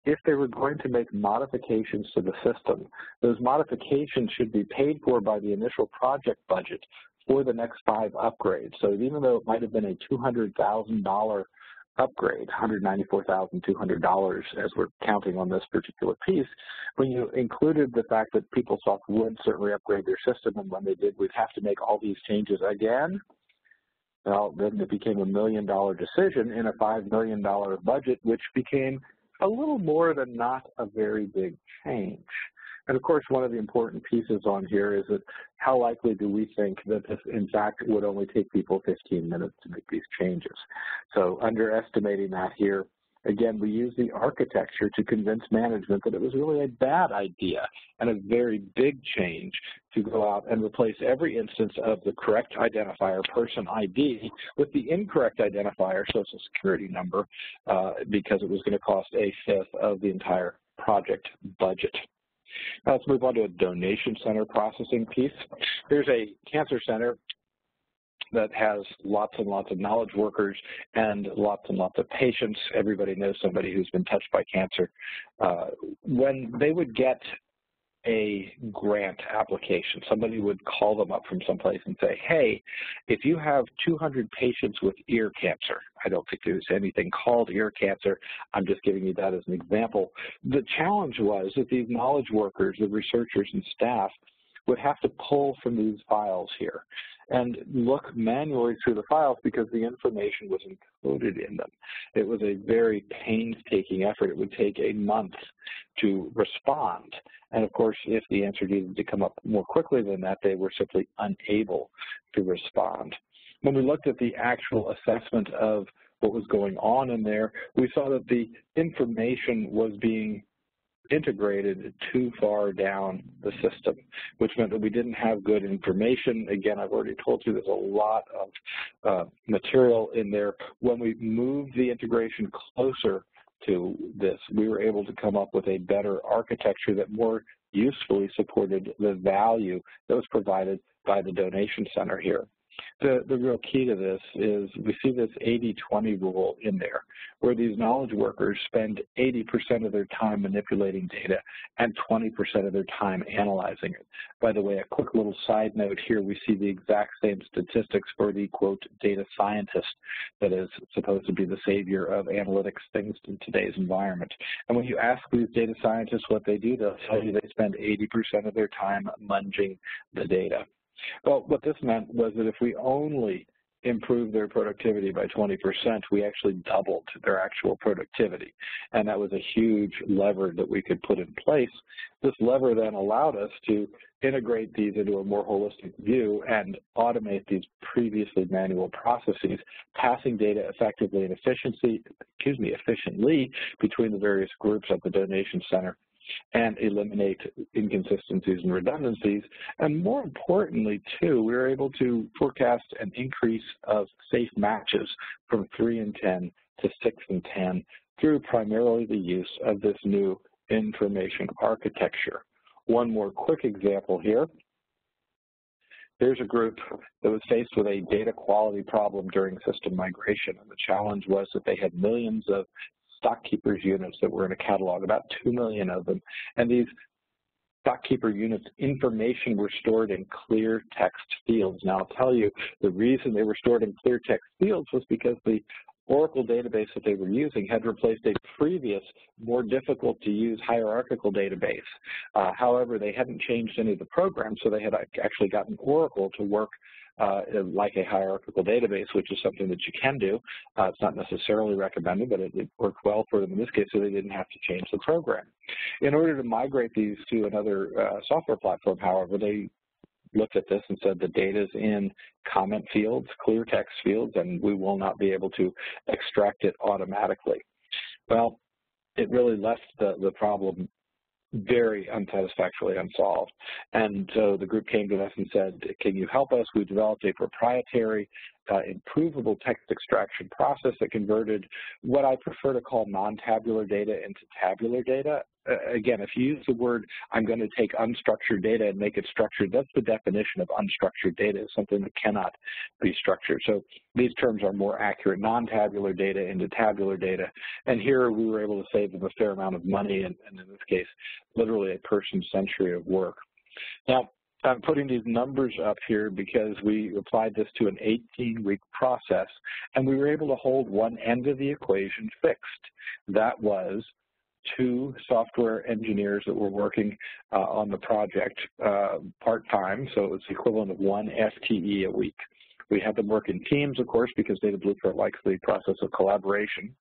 if they were going to make modifications to the system, those modifications should be paid for by the initial project budget for the next five upgrades. So even though it might have been a $200,000 upgrade, $194,200 as we're counting on this particular piece, when you included the fact that PeopleSoft would certainly upgrade their system, and when they did, we'd have to make all these changes again, well, then it became a million dollar decision in a $5 million budget, which became a little more than not a very big change. And of course, one of the important pieces on here is that how likely do we think that this, in fact, it would only take people 15 minutes to make these changes? So underestimating that here Again, we use the architecture to convince management that it was really a bad idea and a very big change to go out and replace every instance of the correct identifier, person ID, with the incorrect identifier, social security number, uh, because it was going to cost a fifth of the entire project budget. Now let's move on to a donation center processing piece. There's a cancer center that has lots and lots of knowledge workers and lots and lots of patients. Everybody knows somebody who's been touched by cancer. Uh, when they would get a grant application. Somebody would call them up from someplace and say, hey, if you have 200 patients with ear cancer, I don't think there's anything called ear cancer, I'm just giving you that as an example. The challenge was that these knowledge workers, the researchers and staff, would have to pull from these files here and look manually through the files because the information was encoded in them. It was a very painstaking effort. It would take a month to respond. And of course, if the answer needed to come up more quickly than that, they were simply unable to respond. When we looked at the actual assessment of what was going on in there, we saw that the information was being integrated too far down the system, which meant that we didn't have good information. Again, I've already told you there's a lot of uh, material in there. When we moved the integration closer to this, we were able to come up with a better architecture that more usefully supported the value that was provided by the donation center here. The, the real key to this is we see this 80-20 rule in there, where these knowledge workers spend 80% of their time manipulating data and 20% of their time analyzing it. By the way, a quick little side note here, we see the exact same statistics for the, quote, data scientist that is supposed to be the savior of analytics things in today's environment. And when you ask these data scientists what they do, they'll tell you they spend 80% of their time munging the data. Well, what this meant was that if we only improved their productivity by 20%, we actually doubled their actual productivity. And that was a huge lever that we could put in place. This lever then allowed us to integrate these into a more holistic view and automate these previously manual processes, passing data effectively and efficiency, excuse me, efficiently between the various groups at the donation center and eliminate inconsistencies and redundancies. And more importantly, too, we were able to forecast an increase of safe matches from 3 and 10 to 6 and 10 through primarily the use of this new information architecture. One more quick example here. There's a group that was faced with a data quality problem during system migration, and the challenge was that they had millions of stock keepers units that were in a catalog, about 2 million of them. And these stock keeper units information were stored in clear text fields. Now I'll tell you the reason they were stored in clear text fields was because the Oracle database that they were using had replaced a previous, more difficult to use hierarchical database. Uh, however, they hadn't changed any of the programs, so they had actually gotten Oracle to work uh, like a hierarchical database, which is something that you can do. Uh, it's not necessarily recommended, but it, it, worked well for them in this case, so they didn't have to change the program. In order to migrate these to another uh, software platform, however, they looked at this and said the data is in comment fields, clear text fields, and we will not be able to extract it automatically. Well, it really left the, the problem very unsatisfactorily unsolved. And so the group came to us and said, can you help us? We developed a proprietary uh, improvable text extraction process that converted what I prefer to call non-tabular data into tabular data. Again, if you use the word, I'm going to take unstructured data and make it structured, that's the definition of unstructured data, something that cannot be structured. So these terms are more accurate, non-tabular data into tabular data. And here we were able to save them a fair amount of money, and, and in this case, literally a person's century of work. Now, I'm putting these numbers up here because we applied this to an 18-week process, and we were able to hold one end of the equation fixed. That was two software engineers that were working uh, on the project uh, part-time, so it was the equivalent of one FTE a week. We had them work in teams, of course, because Data Blueprint likes the process of collaboration.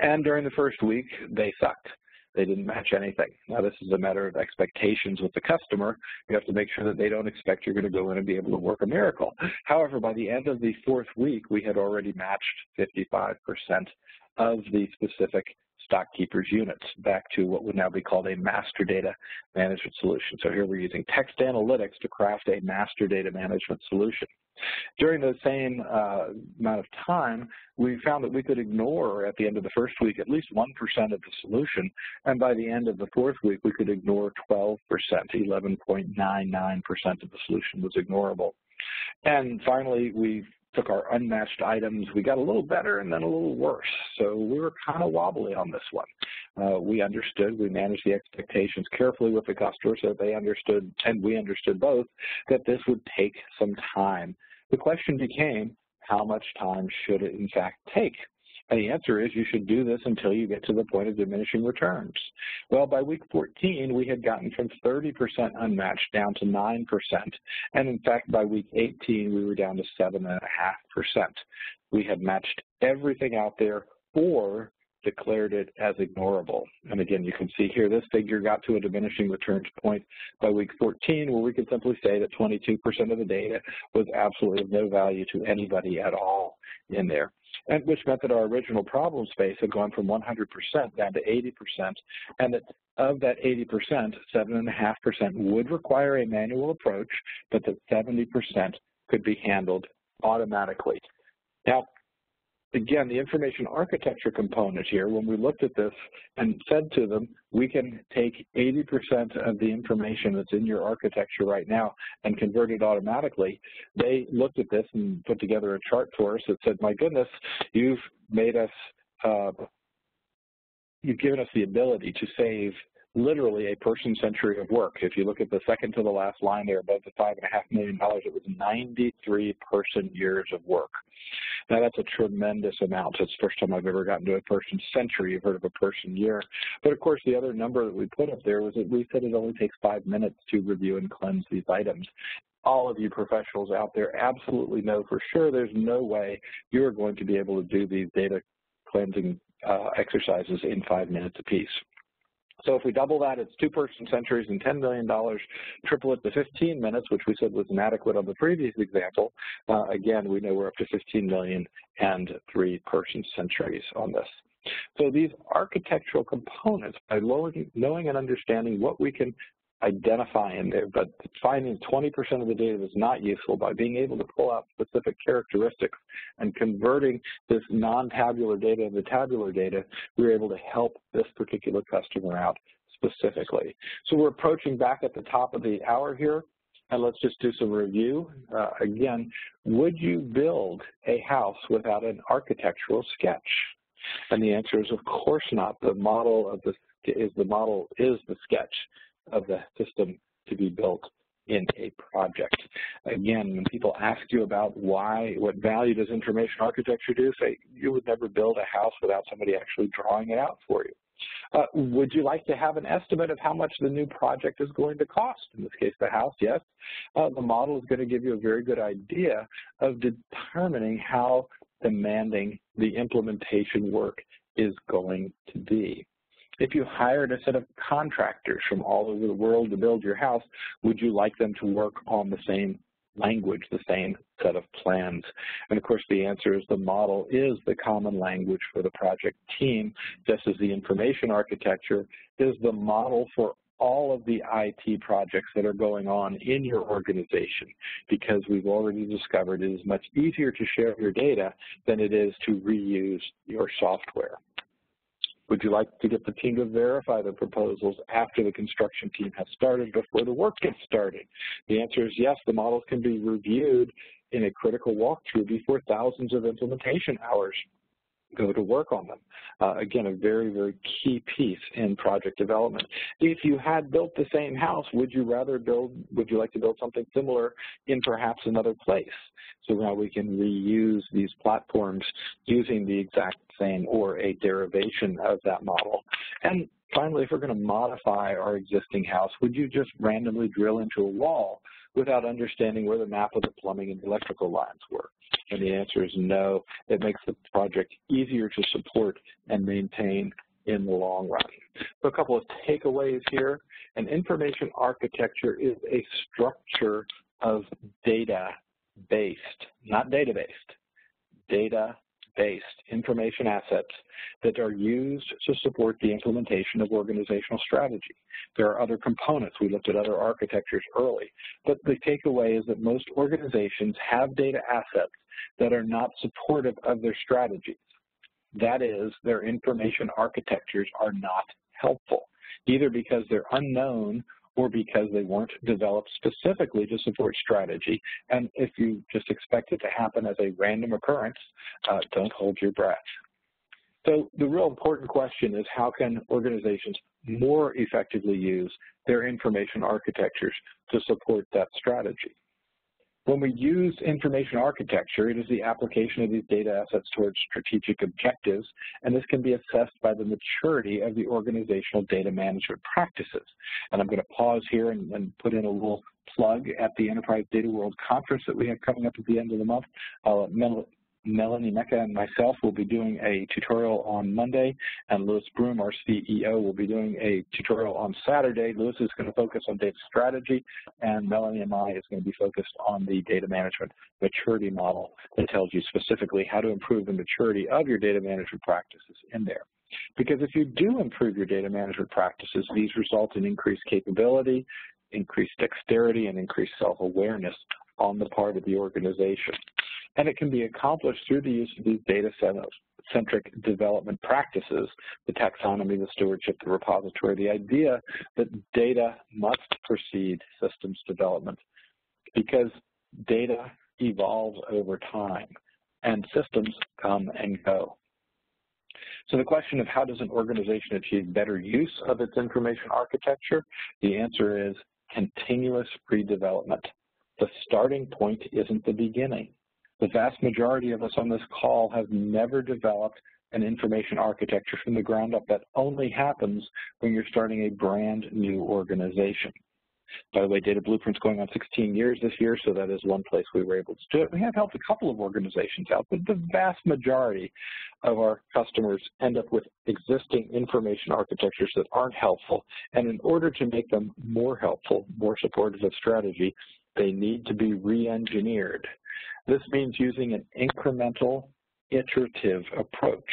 And during the first week, they sucked they didn't match anything. Now this is a matter of expectations with the customer. You have to make sure that they don't expect you're going to go in and be able to work a miracle. However, by the end of the fourth week, we had already matched 55% of the specific stock keepers units back to what would now be called a master data management solution. So here we're using text analytics to craft a master data management solution. During the same uh, amount of time, we found that we could ignore at the end of the first week at least 1% of the solution, and by the end of the fourth week, we could ignore 12%, 11.99% of the solution was ignorable. And finally, we took our unmatched items. We got a little better and then a little worse. So we were kind of wobbly on this one. Uh, we understood, we managed the expectations carefully with the customer so they understood, and we understood both, that this would take some time. The question became, how much time should it in fact take? And the answer is you should do this until you get to the point of diminishing returns. Well, by week 14, we had gotten from 30% unmatched down to 9%. And in fact, by week 18, we were down to 7.5%. We had matched everything out there or declared it as ignorable. And again, you can see here this figure got to a diminishing returns point by week 14 where we could simply say that 22% of the data was absolutely of no value to anybody at all in there and which meant that our original problem space had gone from 100% down to 80%, and that of that 80%, 7.5% would require a manual approach, but that 70% could be handled automatically. Now, again, the information architecture component here, when we looked at this and said to them, we can take 80% of the information that's in your architecture right now and convert it automatically, they looked at this and put together a chart for us that said, my goodness, you've made us, uh, you've given us the ability to save literally a person century of work. If you look at the second to the last line there above the five and a half million dollars, it was 93 person years of work. Now that's a tremendous amount. It's the first time I've ever gotten to a person century. You've heard of a person year. But of course the other number that we put up there was that we said it only takes five minutes to review and cleanse these items all of you professionals out there absolutely know for sure there's no way you're going to be able to do these data cleansing uh, exercises in five minutes apiece. So if we double that, it's two person centuries and $10 million, triple it to 15 minutes, which we said was inadequate on the previous example. Uh, again, we know we're up to 15 million and three person centuries on this. So these architectural components, by knowing and understanding what we can identify in there, but finding 20% of the data that's not useful by being able to pull out specific characteristics and converting this non-tabular data into tabular data, we were able to help this particular customer out specifically. So we're approaching back at the top of the hour here, and let's just do some review. Uh, again, would you build a house without an architectural sketch? And the answer is, of course not. The model of the is the model is the sketch of the system to be built in a project. Again, when people ask you about why, what value does information architecture do, say you would never build a house without somebody actually drawing it out for you. Uh, would you like to have an estimate of how much the new project is going to cost? In this case, the house, yes. Uh, the model is going to give you a very good idea of determining how demanding the implementation work is going to be. If you hired a set of contractors from all over the world to build your house, would you like them to work on the same language, the same set of plans? And of course, the answer is the model is the common language for the project team, just as the information architecture is the model for all of the IT projects that are going on in your organization because we've already discovered it is much easier to share your data than it is to reuse your software. Would you like to get the team to verify the proposals after the construction team has started before the work gets started? The answer is yes, the models can be reviewed in a critical walkthrough before thousands of implementation hours go to work on them. Uh, again, a very, very key piece in project development. If you had built the same house, would you rather build, would you like to build something similar in perhaps another place? So now we can reuse these platforms using the exact same or a derivation of that model. And finally, if we're going to modify our existing house, would you just randomly drill into a wall without understanding where the map of the plumbing and electrical lines were? And the answer is no. It makes the project easier to support and maintain in the long run. So a couple of takeaways here. An information architecture is a structure of data-based, not data-based, data based information assets that are used to support the implementation of organizational strategy. There are other components. We looked at other architectures early. But the takeaway is that most organizations have data assets that are not supportive of their strategies. That is, their information architectures are not helpful, either because they're unknown or because they weren't developed specifically to support strategy. And if you just expect it to happen as a random occurrence, uh, don't hold your breath. So the real important question is how can organizations more effectively use their information architectures to support that strategy? When we use information architecture, it is the application of these data assets towards strategic objectives, and this can be assessed by the maturity of the organizational data management practices. And I'm going to pause here and, and put in a little plug at the Enterprise Data World Conference that we have coming up at the end of the month. Uh, Melanie Mecca and myself will be doing a tutorial on Monday, and Lewis Broome, our CEO, will be doing a tutorial on Saturday. Lewis is going to focus on data strategy, and Melanie and I is going to be focused on the data management maturity model that tells you specifically how to improve the maturity of your data management practices in there. Because if you do improve your data management practices, these result in increased capability, increased dexterity, and increased self-awareness on the part of the organization. And it can be accomplished through the use of these data-centric development practices, the taxonomy, the stewardship, the repository, the idea that data must precede systems development because data evolves over time and systems come and go. So the question of how does an organization achieve better use of its information architecture, the answer is continuous redevelopment. The starting point isn't the beginning. The vast majority of us on this call have never developed an information architecture from the ground up. That only happens when you're starting a brand new organization. By the way, Data Blueprint's going on 16 years this year, so that is one place we were able to do it. We have helped a couple of organizations out, but the vast majority of our customers end up with existing information architectures that aren't helpful, and in order to make them more helpful, more supportive of strategy, they need to be re-engineered. This means using an incremental, iterative approach,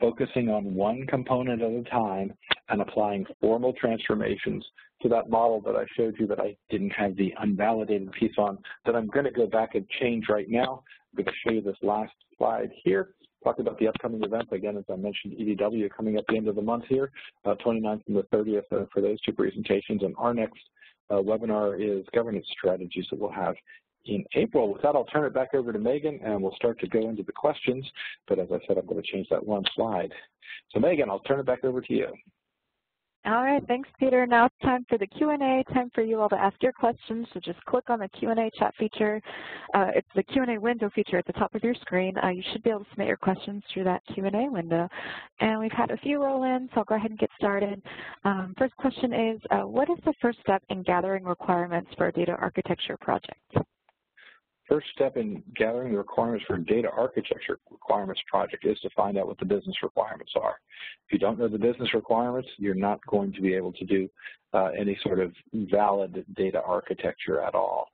focusing on one component at a time and applying formal transformations to that model that I showed you that I didn't have the unvalidated piece on that I'm going to go back and change right now. I'm going to show you this last slide here. Talk about the upcoming events. Again, as I mentioned, EDW coming up the end of the month here, uh, 29th and the 30th uh, for those two presentations. And our next Uh, webinar is governance strategies that we'll have in April. With that, I'll turn it back over to Megan, and we'll start to go into the questions. But as I said, I'm going to change that one slide. So Megan, I'll turn it back over to you. All right, thanks, Peter. Now it's time for the Q&A, time for you all to ask your questions. So just click on the Q&A chat feature. Uh, it's the Q&A window feature at the top of your screen. Uh, you should be able to submit your questions through that Q&A window. And we've had a few roll in, so I'll go ahead and get started. Um, first question is, uh, what is the first step in gathering requirements for a data architecture project? First step in gathering the requirements for a data architecture requirements project is to find out what the business requirements are. If you don't know the business requirements, you're not going to be able to do uh, any sort of valid data architecture at all.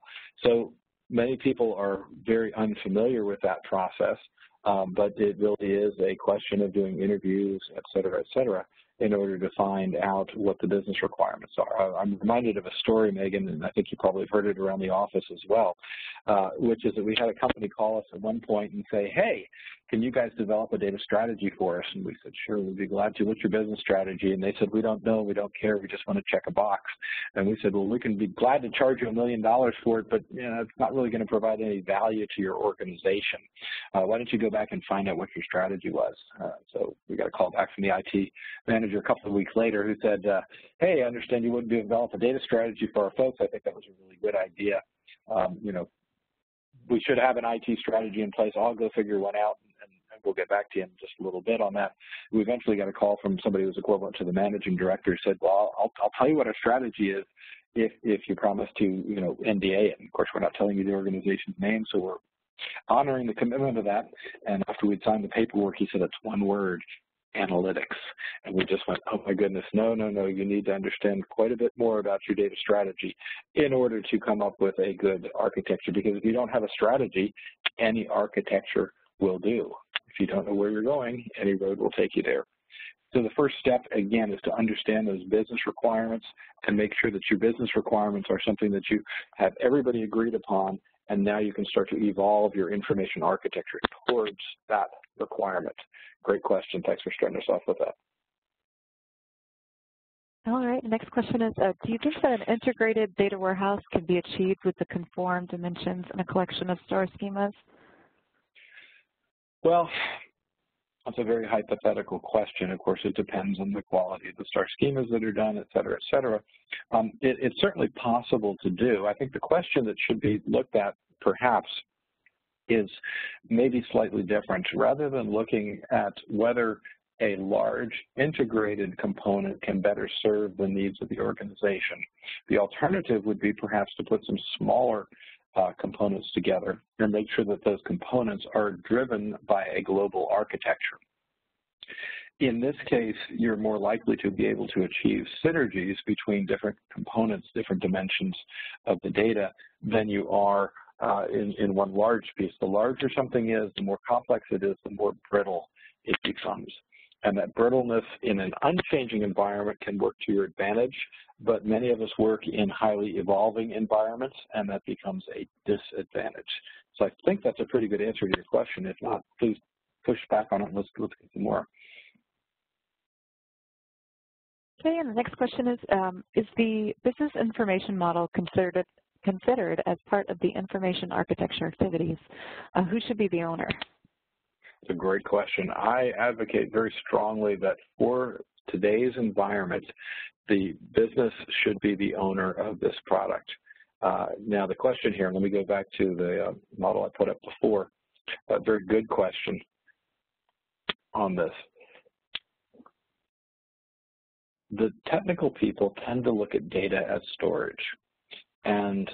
So many people are very unfamiliar with that process, um, but it really is a question of doing interviews, et cetera, et cetera in order to find out what the business requirements are. I'm reminded of a story, Megan, and I think you probably heard it around the office as well, uh, which is that we had a company call us at one point and say, hey, can you guys develop a data strategy for us? And we said, sure, we'd be glad to. What's your business strategy? And they said, we don't know, we don't care, we just want to check a box. And we said, well, we can be glad to charge you a million dollars for it, but you know, it's not really going to provide any value to your organization. Uh, why don't you go back and find out what your strategy was? Uh, so we got a call back from the IT manager a couple of weeks later who said, uh, hey, I understand you wouldn't develop a data strategy for our folks. I think that was a really good idea. Um, you know, we should have an IT strategy in place. I'll go figure one out and we'll get back to you in just a little bit on that. We eventually got a call from somebody who was equivalent to the managing director said, well, I'll, I'll tell you what our strategy is if, if you promise to, you know, NDA. And of course, we're not telling you the organization's name, so we're honoring the commitment of that. And after we'd signed the paperwork, he said, it's one word, analytics. And we just went, oh my goodness, no, no, no, you need to understand quite a bit more about your data strategy in order to come up with a good architecture. Because if you don't have a strategy, any architecture will do. If you don't know where you're going, any road will take you there. So the first step, again, is to understand those business requirements and make sure that your business requirements are something that you have everybody agreed upon, and now you can start to evolve your information architecture towards that requirement. Great question. Thanks for starting us off with that. All right, next question is, uh, do you think that an integrated data warehouse can be achieved with the conform dimensions in a collection of star schemas? Well, that's a very hypothetical question. Of course, it depends on the quality of the star schemas that are done, et cetera, et cetera. Um, it, it's certainly possible to do. I think the question that should be looked at, perhaps, is maybe slightly different. Rather than looking at whether a large integrated component can better serve the needs of the organization, the alternative would be perhaps to put some smaller uh, components together and make sure that those components are driven by a global architecture. In this case, you're more likely to be able to achieve synergies between different components, different dimensions of the data than you are uh, in, in one large piece. The larger something is, the more complex it is, the more brittle it becomes. And that brittleness in an unchanging environment can work to your advantage, but many of us work in highly evolving environments, and that becomes a disadvantage. So I think that's a pretty good answer to your question. If not, please push back on it and let's, let's get some more. Okay, and the next question is, um, is the business information model considered considered as part of the information architecture activities? Uh, who should be the owner? It's a great question. I advocate very strongly that for today's environment, the business should be the owner of this product. Uh, now the question here, let me go back to the uh, model I put up before, a very good question on this. The technical people tend to look at data as storage. And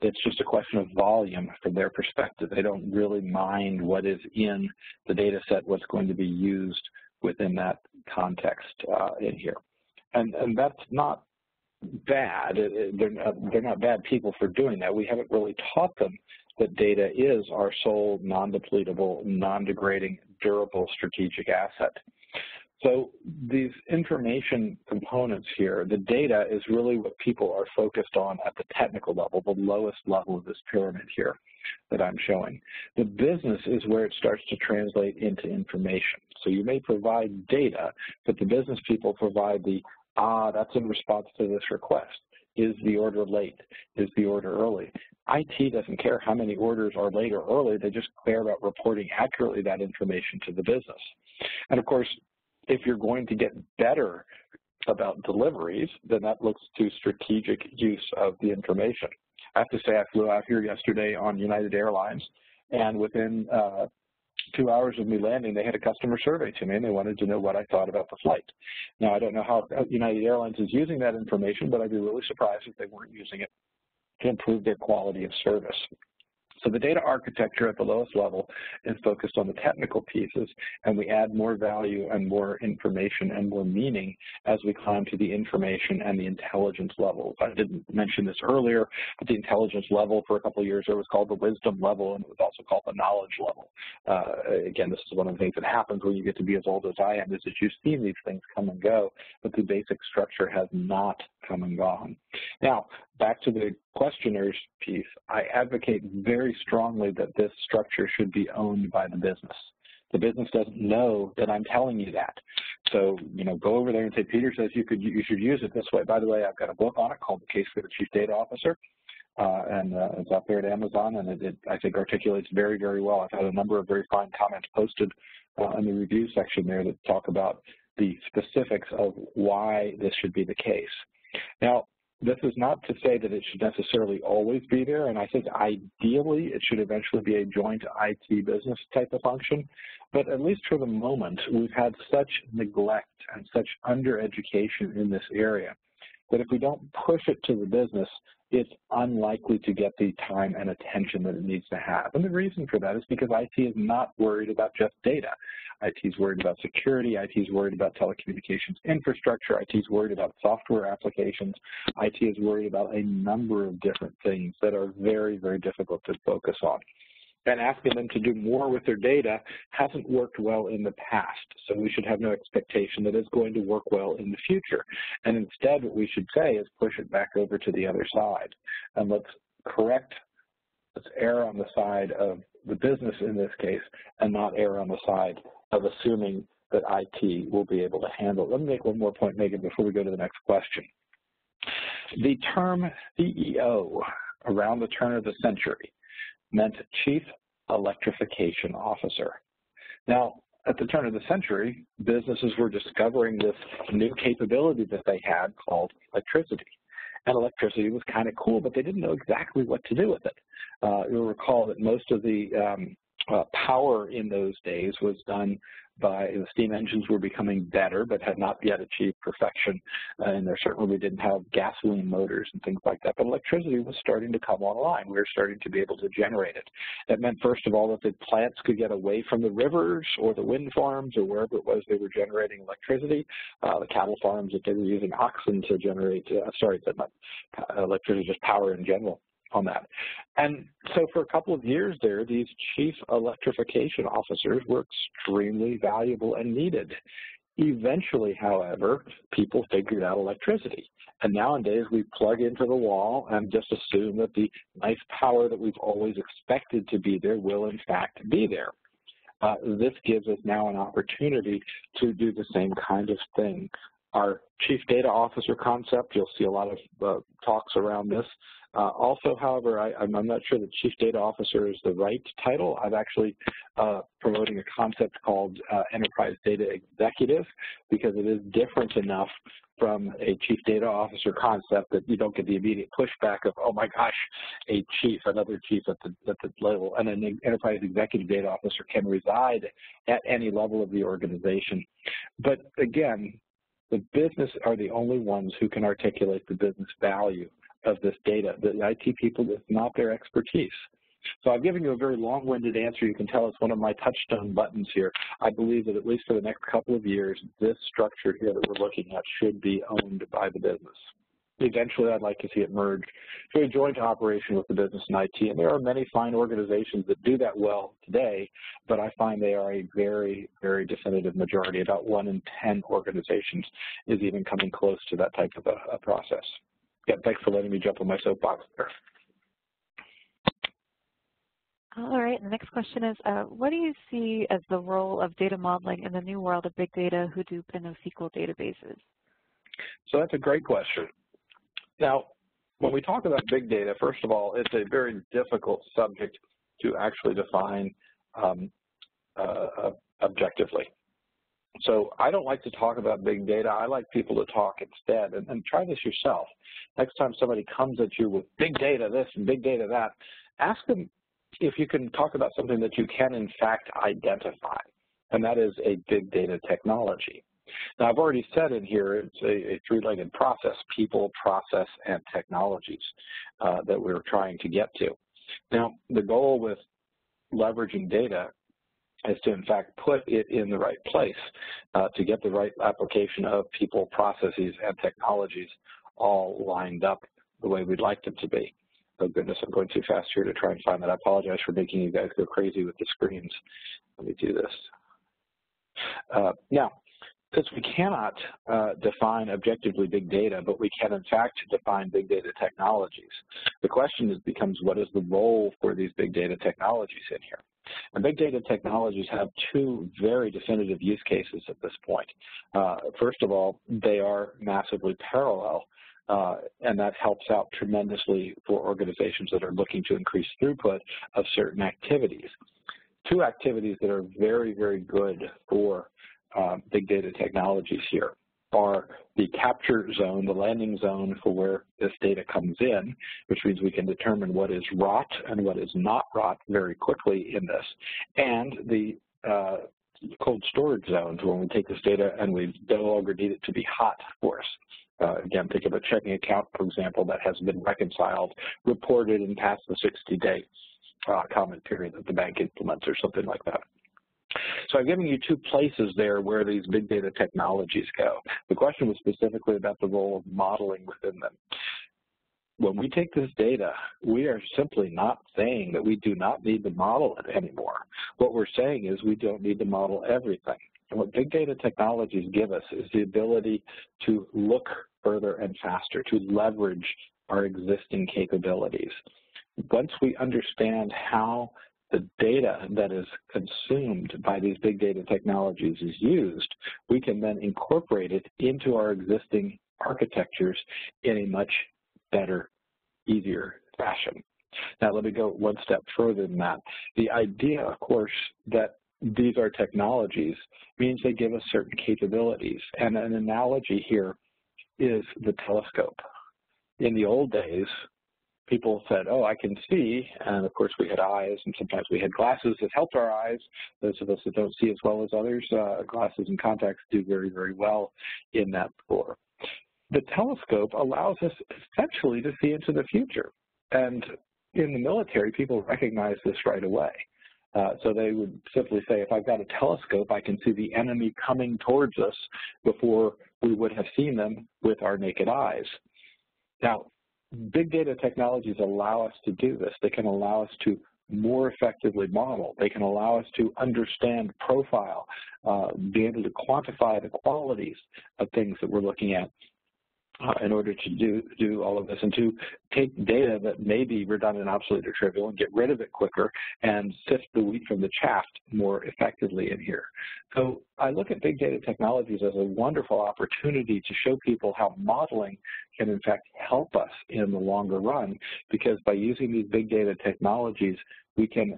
it's just a question of volume from their perspective. They don't really mind what is in the data set, what's going to be used within that context uh, in here. And, and that's not bad. They're not, they're not bad people for doing that. We haven't really taught them that data is our sole non-depletable, non-degrading, durable strategic asset. So these information components here, the data is really what people are focused on at the technical level, the lowest level of this pyramid here that I'm showing. The business is where it starts to translate into information. So you may provide data, but the business people provide the, ah, that's in response to this request. Is the order late? Is the order early? IT doesn't care how many orders are late or early, they just care about reporting accurately that information to the business. And of course, if you're going to get better about deliveries, then that looks to strategic use of the information. I have to say I flew out here yesterday on United Airlines, and within uh, two hours of me landing, they had a customer survey to me, and they wanted to know what I thought about the flight. Now, I don't know how United Airlines is using that information, but I'd be really surprised if they weren't using it to improve their quality of service. So the data architecture at the lowest level is focused on the technical pieces, and we add more value and more information and more meaning as we climb to the information and the intelligence level. I didn't mention this earlier, but the intelligence level for a couple of years it was called the wisdom level, and it was also called the knowledge level. Uh, again, this is one of the things that happens when you get to be as old as I am, is that you've seen these things come and go, but the basic structure has not come and gone. Now, back to the questioner's piece, I advocate very strongly that this structure should be owned by the business. The business doesn't know that I'm telling you that. So, you know, go over there and say, Peter says you could you should use it this way. By the way, I've got a book on it called The Case for the Chief Data Officer. Uh, and uh, it's out there at Amazon, and it, it, I think articulates very, very well. I've had a number of very fine comments posted uh, in the review section there that talk about the specifics of why this should be the case. Now, this is not to say that it should necessarily always be there, and I think ideally it should eventually be a joint IT business type of function, but at least for the moment, we've had such neglect and such undereducation in this area that if we don't push it to the business, it's unlikely to get the time and attention that it needs to have. And the reason for that is because IT is not worried about just data. IT is worried about security, IT is worried about telecommunications infrastructure, IT is worried about software applications, IT is worried about a number of different things that are very, very difficult to focus on and asking them to do more with their data hasn't worked well in the past. So we should have no expectation that it's going to work well in the future. And instead, what we should say is push it back over to the other side. And let's correct, let's err on the side of the business in this case and not err on the side of assuming that IT will be able to handle. Let me make one more point, Megan, before we go to the next question. The term CEO around the turn of the century meant Chief Electrification Officer. Now, at the turn of the century, businesses were discovering this new capability that they had called electricity. And electricity was kind of cool, but they didn't know exactly what to do with it. Uh, you'll recall that most of the um, power in those days was done by the steam engines were becoming better but had not yet achieved perfection and there certainly we didn't have gasoline motors and things like that. But electricity was starting to come online. We were starting to be able to generate it. It meant first of all that the plants could get away from the rivers or the wind farms or wherever it was they were generating electricity. Uh, the cattle farms that they were using oxen to generate uh, sorry not electricity just power in general on that. And so for a couple of years there, these chief electrification officers were extremely valuable and needed. Eventually, however, people figured out electricity. And nowadays, we plug into the wall and just assume that the nice power that we've always expected to be there will, in fact, be there. Uh, this gives us now an opportunity to do the same kind of thing. Our chief data officer concept, you'll see a lot of uh, talks around this, also, however, I, am not sure that Chief Data Officer is the right title. I'm actually uh, promoting a concept called uh, Enterprise Data Executive because it is different enough from a Chief Data Officer concept that you don't get the immediate pushback of, oh my gosh, a chief, another chief at the, at the level, and an Enterprise Executive Data Officer can reside at any level of the organization. But again, the business are the only ones who can articulate the business value of this data. The IT people, it's not their expertise. So I've given you a very long-winded answer. You can tell it's one of my touchstone buttons here. I believe that at least for the next couple of years, this structure here that we're looking at should be owned by the business. eventually I'd like to see it merge to a joint operation with the business and IT. And there are many fine organizations that do that well today, but I find they are a very, very definitive majority. About one in 10 organizations is even coming close to that type of a, a process. Yeah, thanks for letting me jump on my soapbox there. All right, the next question is, uh, what do you see as the role of data modeling in the new world of big data, Hadoop, and NoSQL databases? So that's a great question. Now, when we talk about big data, first of all, it's a very difficult subject to actually define um, uh, uh objectively. So I don't like to talk about big data. I like people to talk instead. And, and, try this yourself. Next time somebody comes at you with big data this and big data that, ask them if you can talk about something that you can in fact identify, and that is a big data technology. Now, I've already said in here it's a, three-legged process, people, process, and technologies uh, that we're trying to get to. Now, the goal with leveraging data is to, in fact, put it in the right place uh, to get the right application of people, processes, and technologies all lined up the way we'd like them to be. Oh goodness, I'm going too fast here to try and find that. I apologize for making you guys go crazy with the screens. Let me do this. Uh, now, since we cannot uh, define objectively big data, but we can in fact define big data technologies, the question is, becomes what is the role for these big data technologies in here? And big data technologies have two very definitive use cases at this point. Uh, first of all, they are massively parallel, uh, and that helps out tremendously for organizations that are looking to increase throughput of certain activities. Two activities that are very, very good for uh, big data technologies here are the capture zone, the landing zone for where this data comes in, which means we can determine what is rot and what is not rot very quickly in this, and the uh, cold storage zones when we take this data and we no longer need it to be hot for us. Uh, again, think of a checking account, for example, that has been reconciled, reported, and past the 60-day uh, comment period that the bank implements or something like that. So I've given you two places there where these big data technologies go. The question was specifically about the role of modeling within them. When we take this data, we are simply not saying that we do not need to model it anymore. What we're saying is we don't need to model everything. And what big data technologies give us is the ability to look further and faster, to leverage our existing capabilities. Once we understand how the data that is consumed by these big data technologies is used, we can then incorporate it into our existing architectures in a much better, easier fashion. Now, let me go one step further than that. The idea, of course, that these are technologies means they give us certain capabilities. And an analogy here is the telescope. In the old days, people said, oh, I can see, and of course we had eyes, and sometimes we had glasses that helped our eyes. Those of us that don't see as well as others, uh, glasses and contacts do very, very well in that score. The telescope allows us essentially to see into the future. And in the military, people recognize this right away. Uh, so they would simply say, if I've got a telescope, I can see the enemy coming towards us before we would have seen them with our naked eyes. Now, big data technologies allow us to do this. They can allow us to more effectively model. They can allow us to understand profile, uh, be able to quantify the qualities of things that we're looking at Uh, in order to do, do all of this and to take data that may be redundant, obsolete, or trivial and get rid of it quicker and sift the wheat from the chaff more effectively in here. So I look at big data technologies as a wonderful opportunity to show people how modeling can in fact help us in the longer run because by using these big data technologies, we can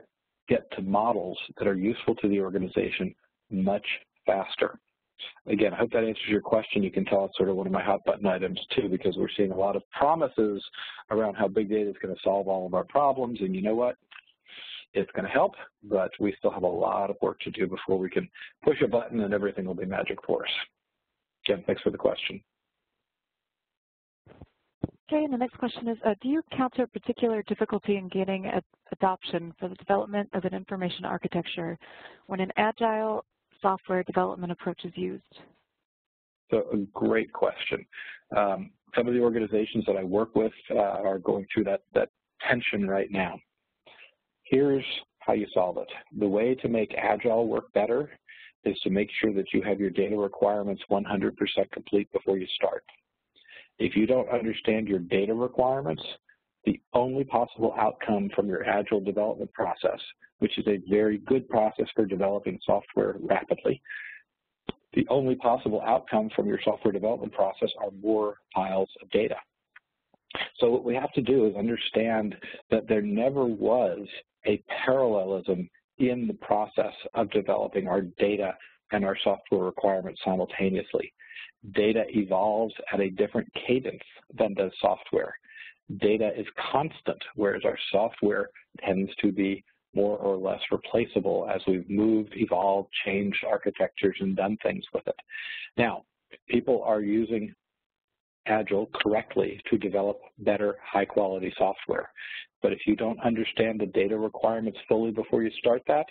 get to models that are useful to the organization much faster. Again, I hope that answers your question. You can tell it's sort of one of my hot button items too, because we're seeing a lot of promises around how big data is going to solve all of our problems. And you know what? It's going to help, but we still have a lot of work to do before we can push a button and everything will be magic for us. Again, thanks for the question. Okay, and the next question is, uh, do you encounter particular difficulty in gaining adoption for the development of an information architecture when an agile software development approach is used? So a great question. Um, some of the organizations that I work with uh, are going through that, that tension right now. Here's how you solve it. The way to make Agile work better is to make sure that you have your data requirements 100% complete before you start. If you don't understand your data requirements, the only possible outcome from your Agile development process, which is a very good process for developing software rapidly, the only possible outcome from your software development process are more piles of data. So what we have to do is understand that there never was a parallelism in the process of developing our data and our software requirements simultaneously. Data evolves at a different cadence than does software. Data is constant, whereas our software tends to be more or less replaceable as we've moved, evolved, changed architectures, and done things with it. Now, people are using Agile correctly to develop better high-quality software. But if you don't understand the data requirements fully before you start that,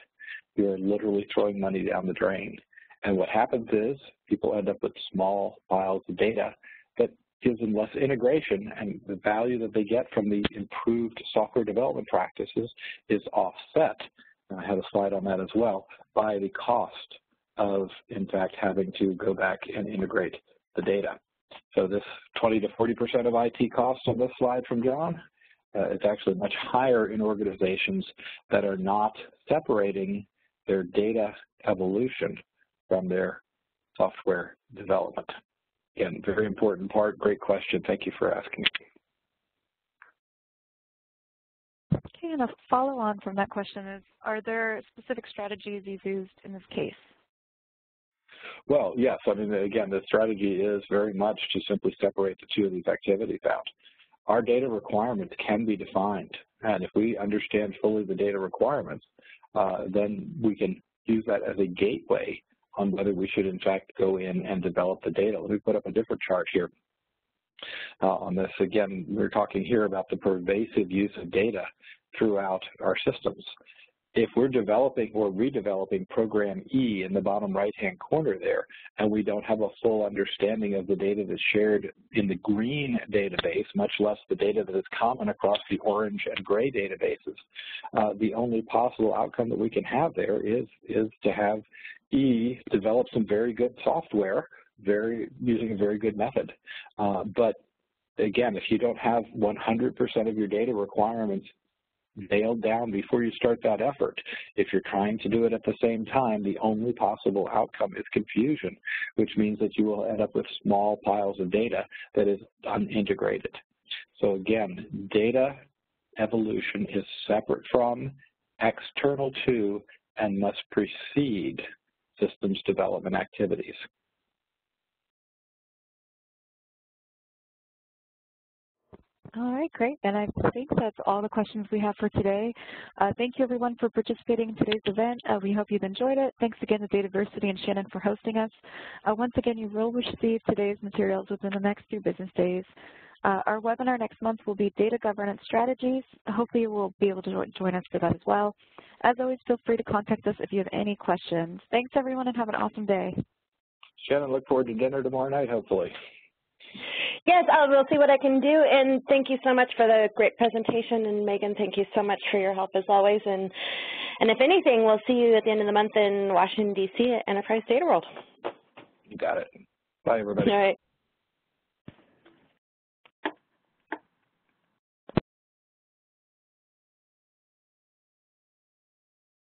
you're literally throwing money down the drain. And what happens is people end up with small piles of data that gives them less integration and the value that they get from the improved software development practices is offset, and I have a slide on that as well, by the cost of, in fact, having to go back and integrate the data. So this 20 to 40% of IT costs on this slide from John, uh, it's actually much higher in organizations that are not separating their data evolution from their software development. Again, very important part, great question. Thank you for asking. Okay, and a follow on from that question is, are there specific strategies you've used in this case? Well, yes. I mean, again, the strategy is very much to simply separate the two of these activities out. Our data requirements can be defined, and if we understand fully the data requirements, uh, then we can use that as a gateway on whether we should, in fact, go in and develop the data. Let me put up a different chart here. Uh, on this, again, we're talking here about the pervasive use of data throughout our systems if we're developing or redeveloping program E in the bottom right-hand corner there, and we don't have a full understanding of the data that's shared in the green database, much less the data that is common across the orange and gray databases, uh, the only possible outcome that we can have there is, is to have E develop some very good software very using a very good method. Uh, but again, if you don't have 100% of your data requirements nailed down before you start that effort. If you're trying to do it at the same time, the only possible outcome is confusion, which means that you will end up with small piles of data that is unintegrated. So again, data evolution is separate from, external to, and must precede systems development activities. All right, great. And I think that's all the questions we have for today. Uh, thank you, everyone, for participating in today's event. Uh, we hope you've enjoyed it. Thanks again to Dataversity and Shannon for hosting us. Uh, once again, you will receive today's materials within the next few business days. Uh, our webinar next month will be Data Governance Strategies. Hopefully you will be able to join us for that as well. As always, feel free to contact us if you have any questions. Thanks, everyone, and have an awesome day. Shannon, look forward to dinner tomorrow night, hopefully. Yes, uh, we'll see what I can do. And thank you so much for the great presentation. And Megan, thank you so much for your help as always. And, and if anything, we'll see you at the end of the month in Washington, D.C. at Enterprise Data World. You got it. Bye, everybody. All right.